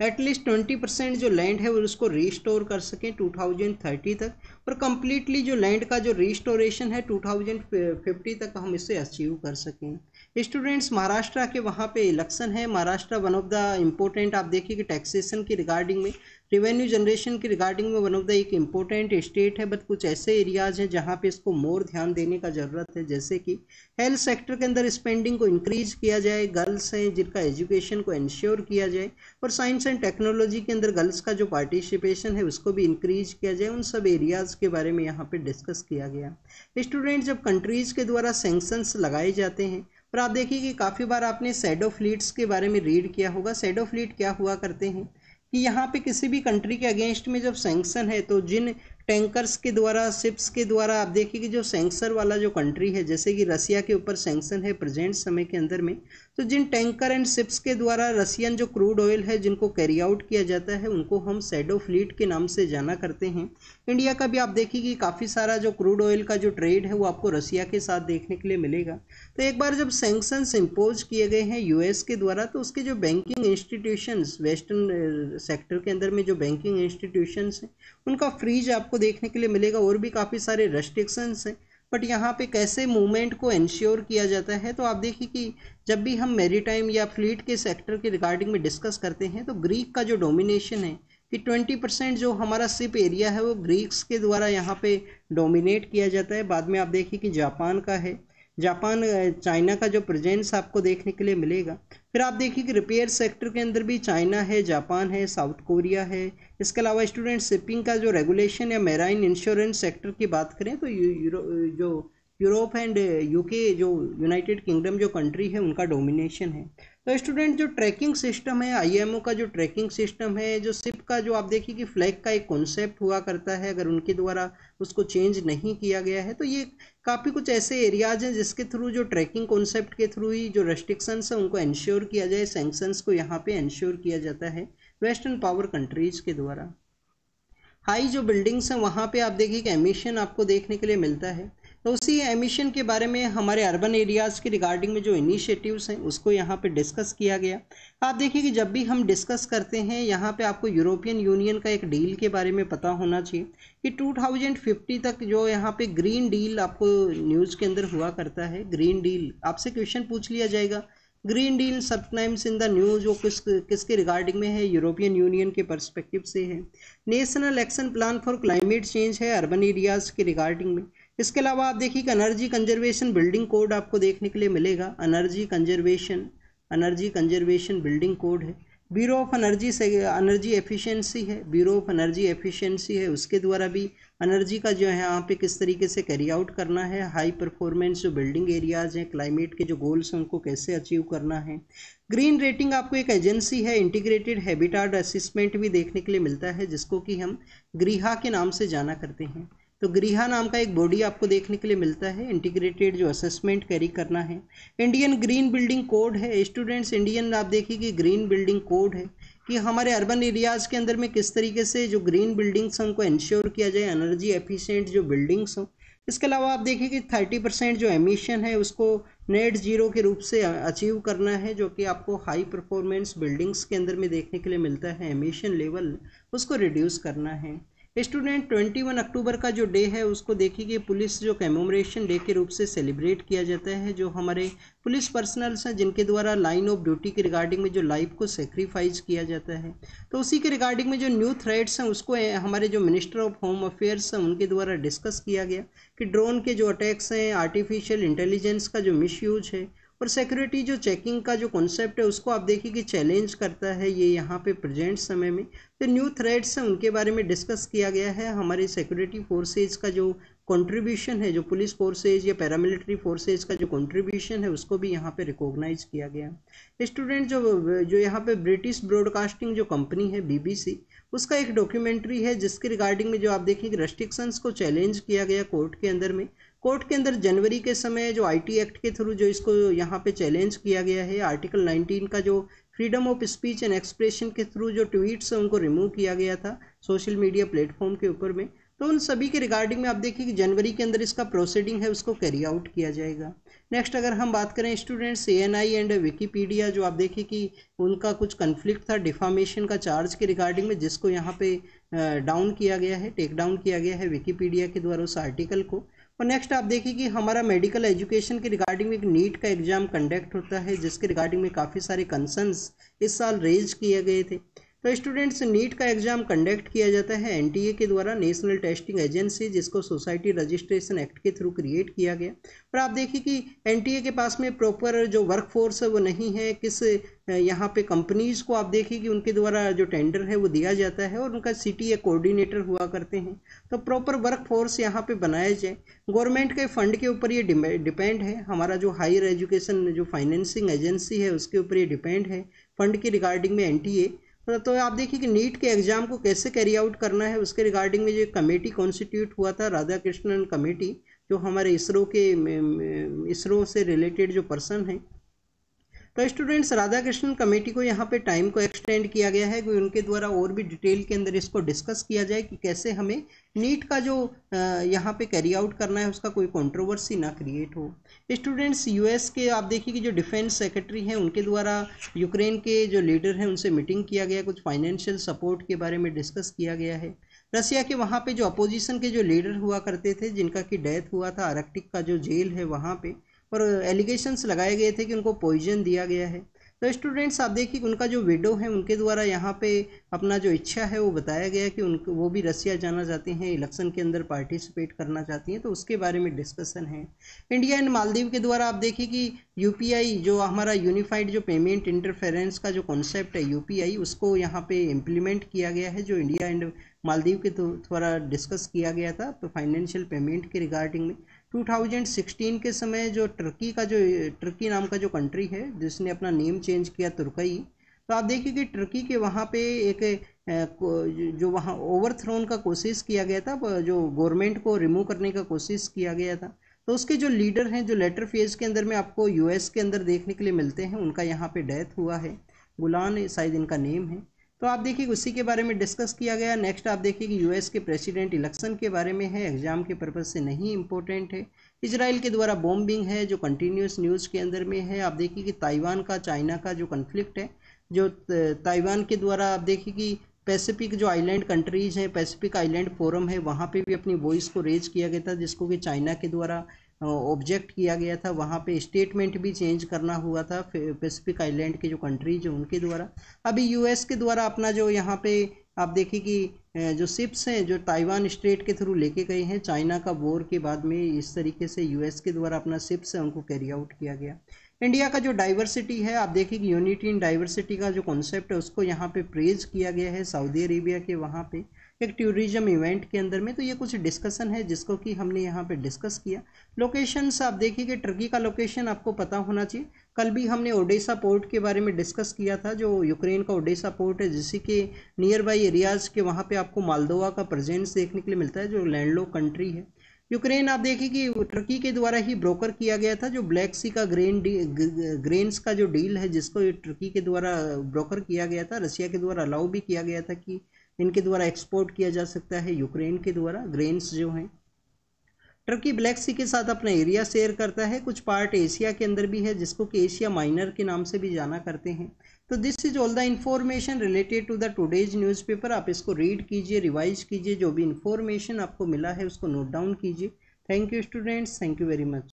एटलीस्ट ट्वेंटी परसेंट जो लैंड है उसको रिस्टोर कर सकें 2030 तक। और कम्प्लीटली जो लैंड का जो रिस्टोरेशन है 2050 तक हम इसे अचीव कर सकें। स्टूडेंट्स, महाराष्ट्र के वहाँ पे इलेक्शन है। Maharashtra one of the important आप देखिए कि टैक्सेशन की रिगार्डिंग में रिवेन्यू जनरेशन की रिगार्डिंग में वन ऑफ़ द एक इम्पोर्टेंट स्टेट है बट कुछ ऐसे एरियाज़ हैं जहाँ पे इसको मोर ध्यान देने का ज़रूरत है। जैसे कि हेल्थ सेक्टर के अंदर स्पेंडिंग को इंक्रीज किया जाए गर्ल्स हैं जिनका एजुकेशन को इंश्योर किया जाए, और साइंस एंड टेक्नोलॉजी के अंदर गर्ल्स का जो पार्टिसिपेशन है उसको भी इंक्रीज किया जाए। उन सब एरियाज़ के बारे में यहाँ पर डिस्कस किया गया। स्टूडेंट जब कंट्रीज़ के द्वारा सेंक्शंस लगाए जाते हैं और आप देखिए कि काफ़ी बार आपने सैडो फ्लीट्स के बारे में रीड किया होगा। सैडो फ्लीट क्या हुआ करते हैं कि यहाँ पे किसी भी कंट्री के अगेंस्ट में जब सेंक्शन है तो जिन टैंकर्स के द्वारा शिप्स के द्वारा आप देखिए कि जो सेंसर वाला जो कंट्री है, जैसे कि रसिया के ऊपर सेंक्शन है प्रेजेंट समय के अंदर में तो जिन टैंकर एंड शिप्स के द्वारा रसियन जो क्रूड ऑयल है, जिनको कैरी आउट किया जाता है, उनको हम सैडो फ्लीट के नाम से जाना करते हैं। इंडिया का भी आप देखिए कि काफ़ी सारा जो क्रूड ऑयल का जो ट्रेड है, वो आपको रसिया के साथ देखने के लिए मिलेगा। तो एक बार जब सेंक्शंस इम्पोज किए गए हैं यूएस के द्वारा तो उसके जो बैंकिंग इंस्टीट्यूशंस वेस्टर्न सेक्टर के अंदर में जो बैंकिंग इंस्टीट्यूशंस हैं, उनका फ्रीज आपको देखने के लिए मिलेगा और भी काफ़ी सारे रेस्ट्रिक्शंस हैं। बट यहाँ पे कैसे मूवमेंट को इंश्योर किया जाता है तो आप देखिए कि जब भी हम मेरीटाइम या फ्लीट के सेक्टर के रिगार्डिंग में डिस्कस करते हैं तो ग्रीक का जो डोमिनेशन है कि 20 परसेंट जो हमारा सिप एरिया है, वो ग्रीक्स के द्वारा यहाँ पे डोमिनेट किया जाता है। बाद में आप देखिए कि जापान का है जापान चाइना का जो प्रेजेंस आपको देखने के लिए मिलेगा। फिर आप देखिए कि रिपेयर सेक्टर के अंदर भी चाइना है, जापान है साउथ कोरिया है। इसके अलावा स्टूडेंट शिपिंग का जो रेगुलेशन या मेराइन इंश्योरेंस सेक्टर की बात करें तो यूरो, जो यूरोप एंड यूके जो यूनाइटेड किंगडम जो कंट्री है, उनका डोमिनेशन है। तो स्टूडेंट जो ट्रैकिंग सिस्टम है आईएमओ का जो ट्रैकिंग सिस्टम है, जो सिप का जो आप देखिए कि फ्लैग का एक कॉन्सेप्ट हुआ करता है, अगर उनके द्वारा उसको चेंज नहीं किया गया है तो ये काफ़ी कुछ ऐसे एरियाज़ हैं जिसके थ्रू जो ट्रैकिंग कॉन्सेप्ट के थ्रू ही जो रेस्ट्रिक्शंस हैं उनको इंश्योर किया जाए सेंक्शंस को यहाँ पे इंश्योर किया जाता है वेस्टर्न पावर कंट्रीज़ के द्वारा। हाई जो बिल्डिंग्स हैं वहाँ पे आप देखिए कि एमिशन आपको देखने के लिए मिलता है। तो उसी एमिशन के बारे में हमारे अर्बन एरियाज़ के रिगार्डिंग में जो इनिशिएटिव्स हैं उसको यहाँ पे डिस्कस किया गया। आप देखिए कि जब भी हम डिस्कस करते हैं, यहाँ पे आपको यूरोपियन यूनियन का एक डील के बारे में पता होना चाहिए। कि 2050 तक जो यहाँ पे ग्रीन डील आपको न्यूज़ के अंदर हुआ करता है ग्रीन डील आपसे क्वेश्चन पूछ लिया जाएगा। Green deal sometimes in the news वो किस, किसके रिगार्डिंग में है? यूरोपियन यूनियन के परस्पेक्टिव से है। National action plan for climate change है अर्बन एरियाज़ के रिगार्डिंग में। इसके अलावा आप देखिए कि एनर्जी कंजर्वेशन बिल्डिंग कोड आपको देखने के लिए मिलेगा। Energy conservation energy conservation building code है। ब्यूरो ऑफ़ एनर्जी से एनर्जी एफिशिएंसी है ब्यूरो ऑफ़ एनर्जी एफिशिएंसी है, उसके द्वारा भी एनर्जी का जो है यहाँ पे किस तरीके से कैरी आउट करना है हाई परफॉर्मेंस जो बिल्डिंग एरियाज़ हैं क्लाइमेट के जो गोल्स हैं, उनको कैसे अचीव करना है। ग्रीन रेटिंग आपको एक एजेंसी है इंटीग्रेटेड हैबिटाट असिसमेंट भी देखने के लिए मिलता है, जिसको कि हम ग्रीहा के नाम से जाना करते हैं। तो गृहा नाम का एक बॉडी आपको देखने के लिए मिलता है इंटीग्रेटेड जो असेसमेंट कैरी करना है। इंडियन ग्रीन बिल्डिंग कोड है। स्टूडेंट्स इंडियन आप देखिए कि ग्रीन बिल्डिंग कोड है कि हमारे अर्बन एरियाज़ के अंदर में किस तरीके से जो ग्रीन बिल्डिंग्स हैं, उनको इंश्योर किया जाए एनर्जी एफिशिएंट जो बिल्डिंग्स हों। इसके अलावा आप देखिए कि थर्टी परसेंट जो एमिशन है, उसको नेट ज़ीरो के रूप से अचीव करना है, जो कि आपको हाई परफॉर्मेंस बिल्डिंग्स के अंदर में देखने के लिए मिलता है। एमिशन लेवल उसको रिड्यूस करना है। स्टूडेंट 21 अक्टूबर का जो डे है, उसको देखिए कि पुलिस जो कैमोमरेशन डे के रूप से सेलिब्रेट किया जाता है, जो हमारे पुलिस पर्सनल्स हैं, जिनके द्वारा लाइन ऑफ़ ड्यूटी के रिगार्डिंग में जो लाइफ को सेक्रीफाइस किया जाता है। तो उसी के रिगार्डिंग में जो न्यू थ्रेड्स हैं, उसको हमारे जो मिनिस्टर ऑफ़ होम अफेयर्स हैं, उनके द्वारा डिस्कस किया गया कि ड्रोन के जो अटैक्स हैं आर्टिफिशियल इंटेलिजेंस का जो मिस है और सिक्योरिटी जो चेकिंग का जो कॉन्सेप्ट है, उसको आप देखिए कि चैलेंज करता है ये यहाँ पे प्रेजेंट समय में। तो न्यू थ्रेड्स हैं, उनके बारे में डिस्कस किया गया है। हमारे सिक्योरिटी फोर्सेज का जो कंट्रीब्यूशन है, जो पुलिस फोर्सेज या पैरामिलिट्री फोर्सेज का जो कंट्रीब्यूशन है, उसको भी यहाँ पे रिकॉग्नाइज किया गया स्टूडेंट जो जो यहाँ पे ब्रिटिश ब्रॉडकास्टिंग जो कंपनी है बीबीसी उसका एक डॉक्यूमेंट्री है, जिसके रिगार्डिंग में जो आप देखिए रेस्ट्रिक्शंस को चैलेंज किया गया कोर्ट के अंदर में। कोर्ट के अंदर जनवरी के समय जो आईटी एक्ट के थ्रू जो इसको यहाँ पे चैलेंज किया गया है आर्टिकल 19 का जो freedom of speech and expression के थ्रू जो ट्वीट्स हैं, उनको रिमूव किया गया था सोशल मीडिया प्लेटफॉर्म के ऊपर में। तो उन सभी के रिगार्डिंग में आप देखिए कि जनवरी के अंदर इसका प्रोसीडिंग है, उसको कैरी आउट किया जाएगा। नेक्स्ट अगर हम बात करें students A N I and Wikipedia जो आप देखिए कि उनका कुछ कन्फ्लिक्ट था डिफामेशन का चार्ज के रिगार्डिंग में, जिसको यहाँ पे डाउन किया गया है टेक डाउन किया गया है विकीपीडिया के द्वारा उस आर्टिकल को। और नेक्स्ट आप देखिए कि हमारा मेडिकल एजुकेशन के रिगार्डिंग में एक नीट का एग्ज़ाम कंडक्ट होता है, जिसके रिगार्डिंग में काफ़ी सारे कंसर्न्स इस साल रेज किए गए थे। तो स्टूडेंट्स, नीट का एग्ज़ाम कंडक्ट किया जाता है एनटीए के द्वारा, नेशनल टेस्टिंग एजेंसी, जिसको सोसाइटी रजिस्ट्रेशन एक्ट के थ्रू क्रिएट किया गया। और आप देखिए कि एनटीए के पास में प्रॉपर जो वर्क फोर्स है वो नहीं है, किस यहाँ पे कंपनीज़ को आप देखिए कि उनके द्वारा जो टेंडर है वो दिया जाता है और उनका सिटी ए कोऑर्डिनेटर हुआ करते हैं। तो प्रॉपर वर्क फोर्स यहाँ पे बनाया जाए। गवर्नमेंट के फंड के ऊपर ये डिपेंड है। हमारा जो हायर एजुकेशन, जो फाइनेंसिंग एजेंसी है उसके ऊपर ये डिपेंड है। फंड की रिगार्डिंग में एनटीए तो आप देखिए कि नीट के एग्ज़ाम को कैसे कैरी आउट करना है, उसके रिगार्डिंग में जो कमेटी कॉन्स्टिट्यूट हुआ था राधा कृष्णन कमेटी जो हमारे इसरो के इसरो से रिलेटेड जो पर्सन हैं तो स्टूडेंट्स राधा कृष्णन कमेटी को यहाँ पे टाइम को एक्सटेंड किया गया है कि उनके द्वारा और भी डिटेल के अंदर इसको डिस्कस किया जाए कि कैसे हमें नीट का जो यहाँ पे कैरी आउट करना है, उसका कोई कंट्रोवर्सी ना क्रिएट हो। स्टूडेंट्स यूएस के, आप देखिए कि जो डिफेंस सेक्रेटरी हैं, उनके द्वारा यूक्रेन के जो लीडर हैं, उनसे मीटिंग किया गया, कुछ फाइनेंशियल सपोर्ट के बारे में डिस्कस किया गया है। रसिया के वहाँ पे जो अपोजिशन के जो लीडर हुआ करते थे, जिनका कि डेथ हुआ था आरक्टिक का जो जेल है वहाँ पे और एलिगेशंस लगाए गए थे कि उनको पॉइजन दिया गया है। तो स्टूडेंट्स आप देखिए उनका जो विडो है, उनके द्वारा यहाँ पे अपना जो इच्छा है, वो बताया गया कि उनको, वो भी रसिया जाना चाहते हैं इलेक्शन के अंदर पार्टिसिपेट करना चाहती हैं तो उसके बारे में डिस्कशन है। इंडिया एंड मालदीव के द्वारा आप देखिए कि यूपीआई जो हमारा यूनिफाइड जो पेमेंट इंटरफेरेंस का जो कॉन्सेप्ट है यूपीआई उसको यहाँ पे इम्प्लीमेंट किया गया है, जो इंडिया एंड मालदीव के द्वारा डिस्कस किया गया था तो फाइनेंशियल पेमेंट के रिगार्डिंग में। 2016 के समय जो टर्की का जो टर्की नाम का जो कंट्री है, जिसने अपना नेम चेंज किया तुर्कई तो आप देखिए कि टर्की के वहाँ पे एक जो वहाँ ओवरथ्रोन का कोशिश किया गया था जो गवर्नमेंट को रिमूव करने का कोशिश किया गया था। तो उसके जो लीडर हैं, जो लेटर फ़ेज़ के अंदर में आपको यूएस के अंदर देखने के लिए मिलते हैं, उनका यहाँ पे डेथ हुआ है। गुलान शायद इनका नेम है। तो आप देखिए उसी के बारे में डिस्कस किया गया। नेक्स्ट आप देखिए कि यूएस के प्रेसिडेंट इलेक्शन के बारे में है। एग्ज़ाम के पर्पज़ से नहीं इम्पोर्टेंट है। इसराइल के द्वारा बॉम्बिंग है, जो कंटिन्यूस न्यूज़ के अंदर में है। आप देखिए कि ताइवान का चाइना का जो कन्फ्लिक्ट है, जो ताइवान के द्वारा आप देखिए कि पैसिफिक जो आइलैंड कंट्रीज़ हैं पैसिफिक आइलैंड फोरम है, वहाँ पे भी अपनी वॉइस को रेज किया गया था, जिसको कि चाइना के द्वारा ऑब्जेक्ट किया गया था, वहाँ पे स्टेटमेंट भी चेंज करना हुआ था पैसिफिक आइलैंड के जो कंट्रीज़ हैं, उनके द्वारा। अभी यूएस के द्वारा अपना जो यहाँ पे आप देखिए कि जो शिप्स हैं, जो ताइवान स्टेट के थ्रू लेके गए हैं चाइना का वॉर के बाद में इस तरीके से यूएस के द्वारा अपना शिप्स है, उनको कैरी आउट किया गया। इंडिया का जो डाइवर्सिटी है, आप देखिए कि यूनिटी इन डाइवर्सिटी का जो कॉन्सेप्ट है, उसको यहाँ पे प्रेज किया गया है सऊदी अरेबिया के वहाँ पे। एक टूरिज़्म इवेंट के अंदर में तो ये कुछ डिस्कशन है जिसको कि हमने यहाँ पे डिस्कस किया। लोकेशन आप देखिए कि टर्की का लोकेशन आपको पता होना चाहिए। कल भी हमने ओडेसा पोर्ट के बारे में डिस्कस किया था, जो यूक्रेन का ओडेसा पोर्ट है, जिससे कि नियर बाई एरियाज़ के वहाँ पे आपको मालदोवा का प्रेजेंस देखने के लिए मिलता है, जो लैंडलो कंट्री है। यूक्रेन आप देखिए कि टर्की के द्वारा ही ब्रोकर किया गया था, जो ब्लैक सी का ग्रेन ग्रेन्स का जो डील है, जिसको टर्की के द्वारा ब्रोकर किया गया था रसिया के द्वारा अलाउ भी किया गया था कि इनके द्वारा एक्सपोर्ट किया जा सकता है, यूक्रेन के द्वारा ग्रेन्स जो हैं। टर्की ब्लैक सी के साथ अपना एरिया शेयर करता है, कुछ पार्ट एशिया के अंदर भी है, जिसको कि एशिया माइनर के नाम से भी जाना करते हैं। तो this is all the information related to the today's newspaper आप इसको रीड कीजिए रिवाइज कीजिए, जो भी इन्फॉर्मेशन आपको मिला है, उसको नोट डाउन कीजिए। Thank you students thank you very much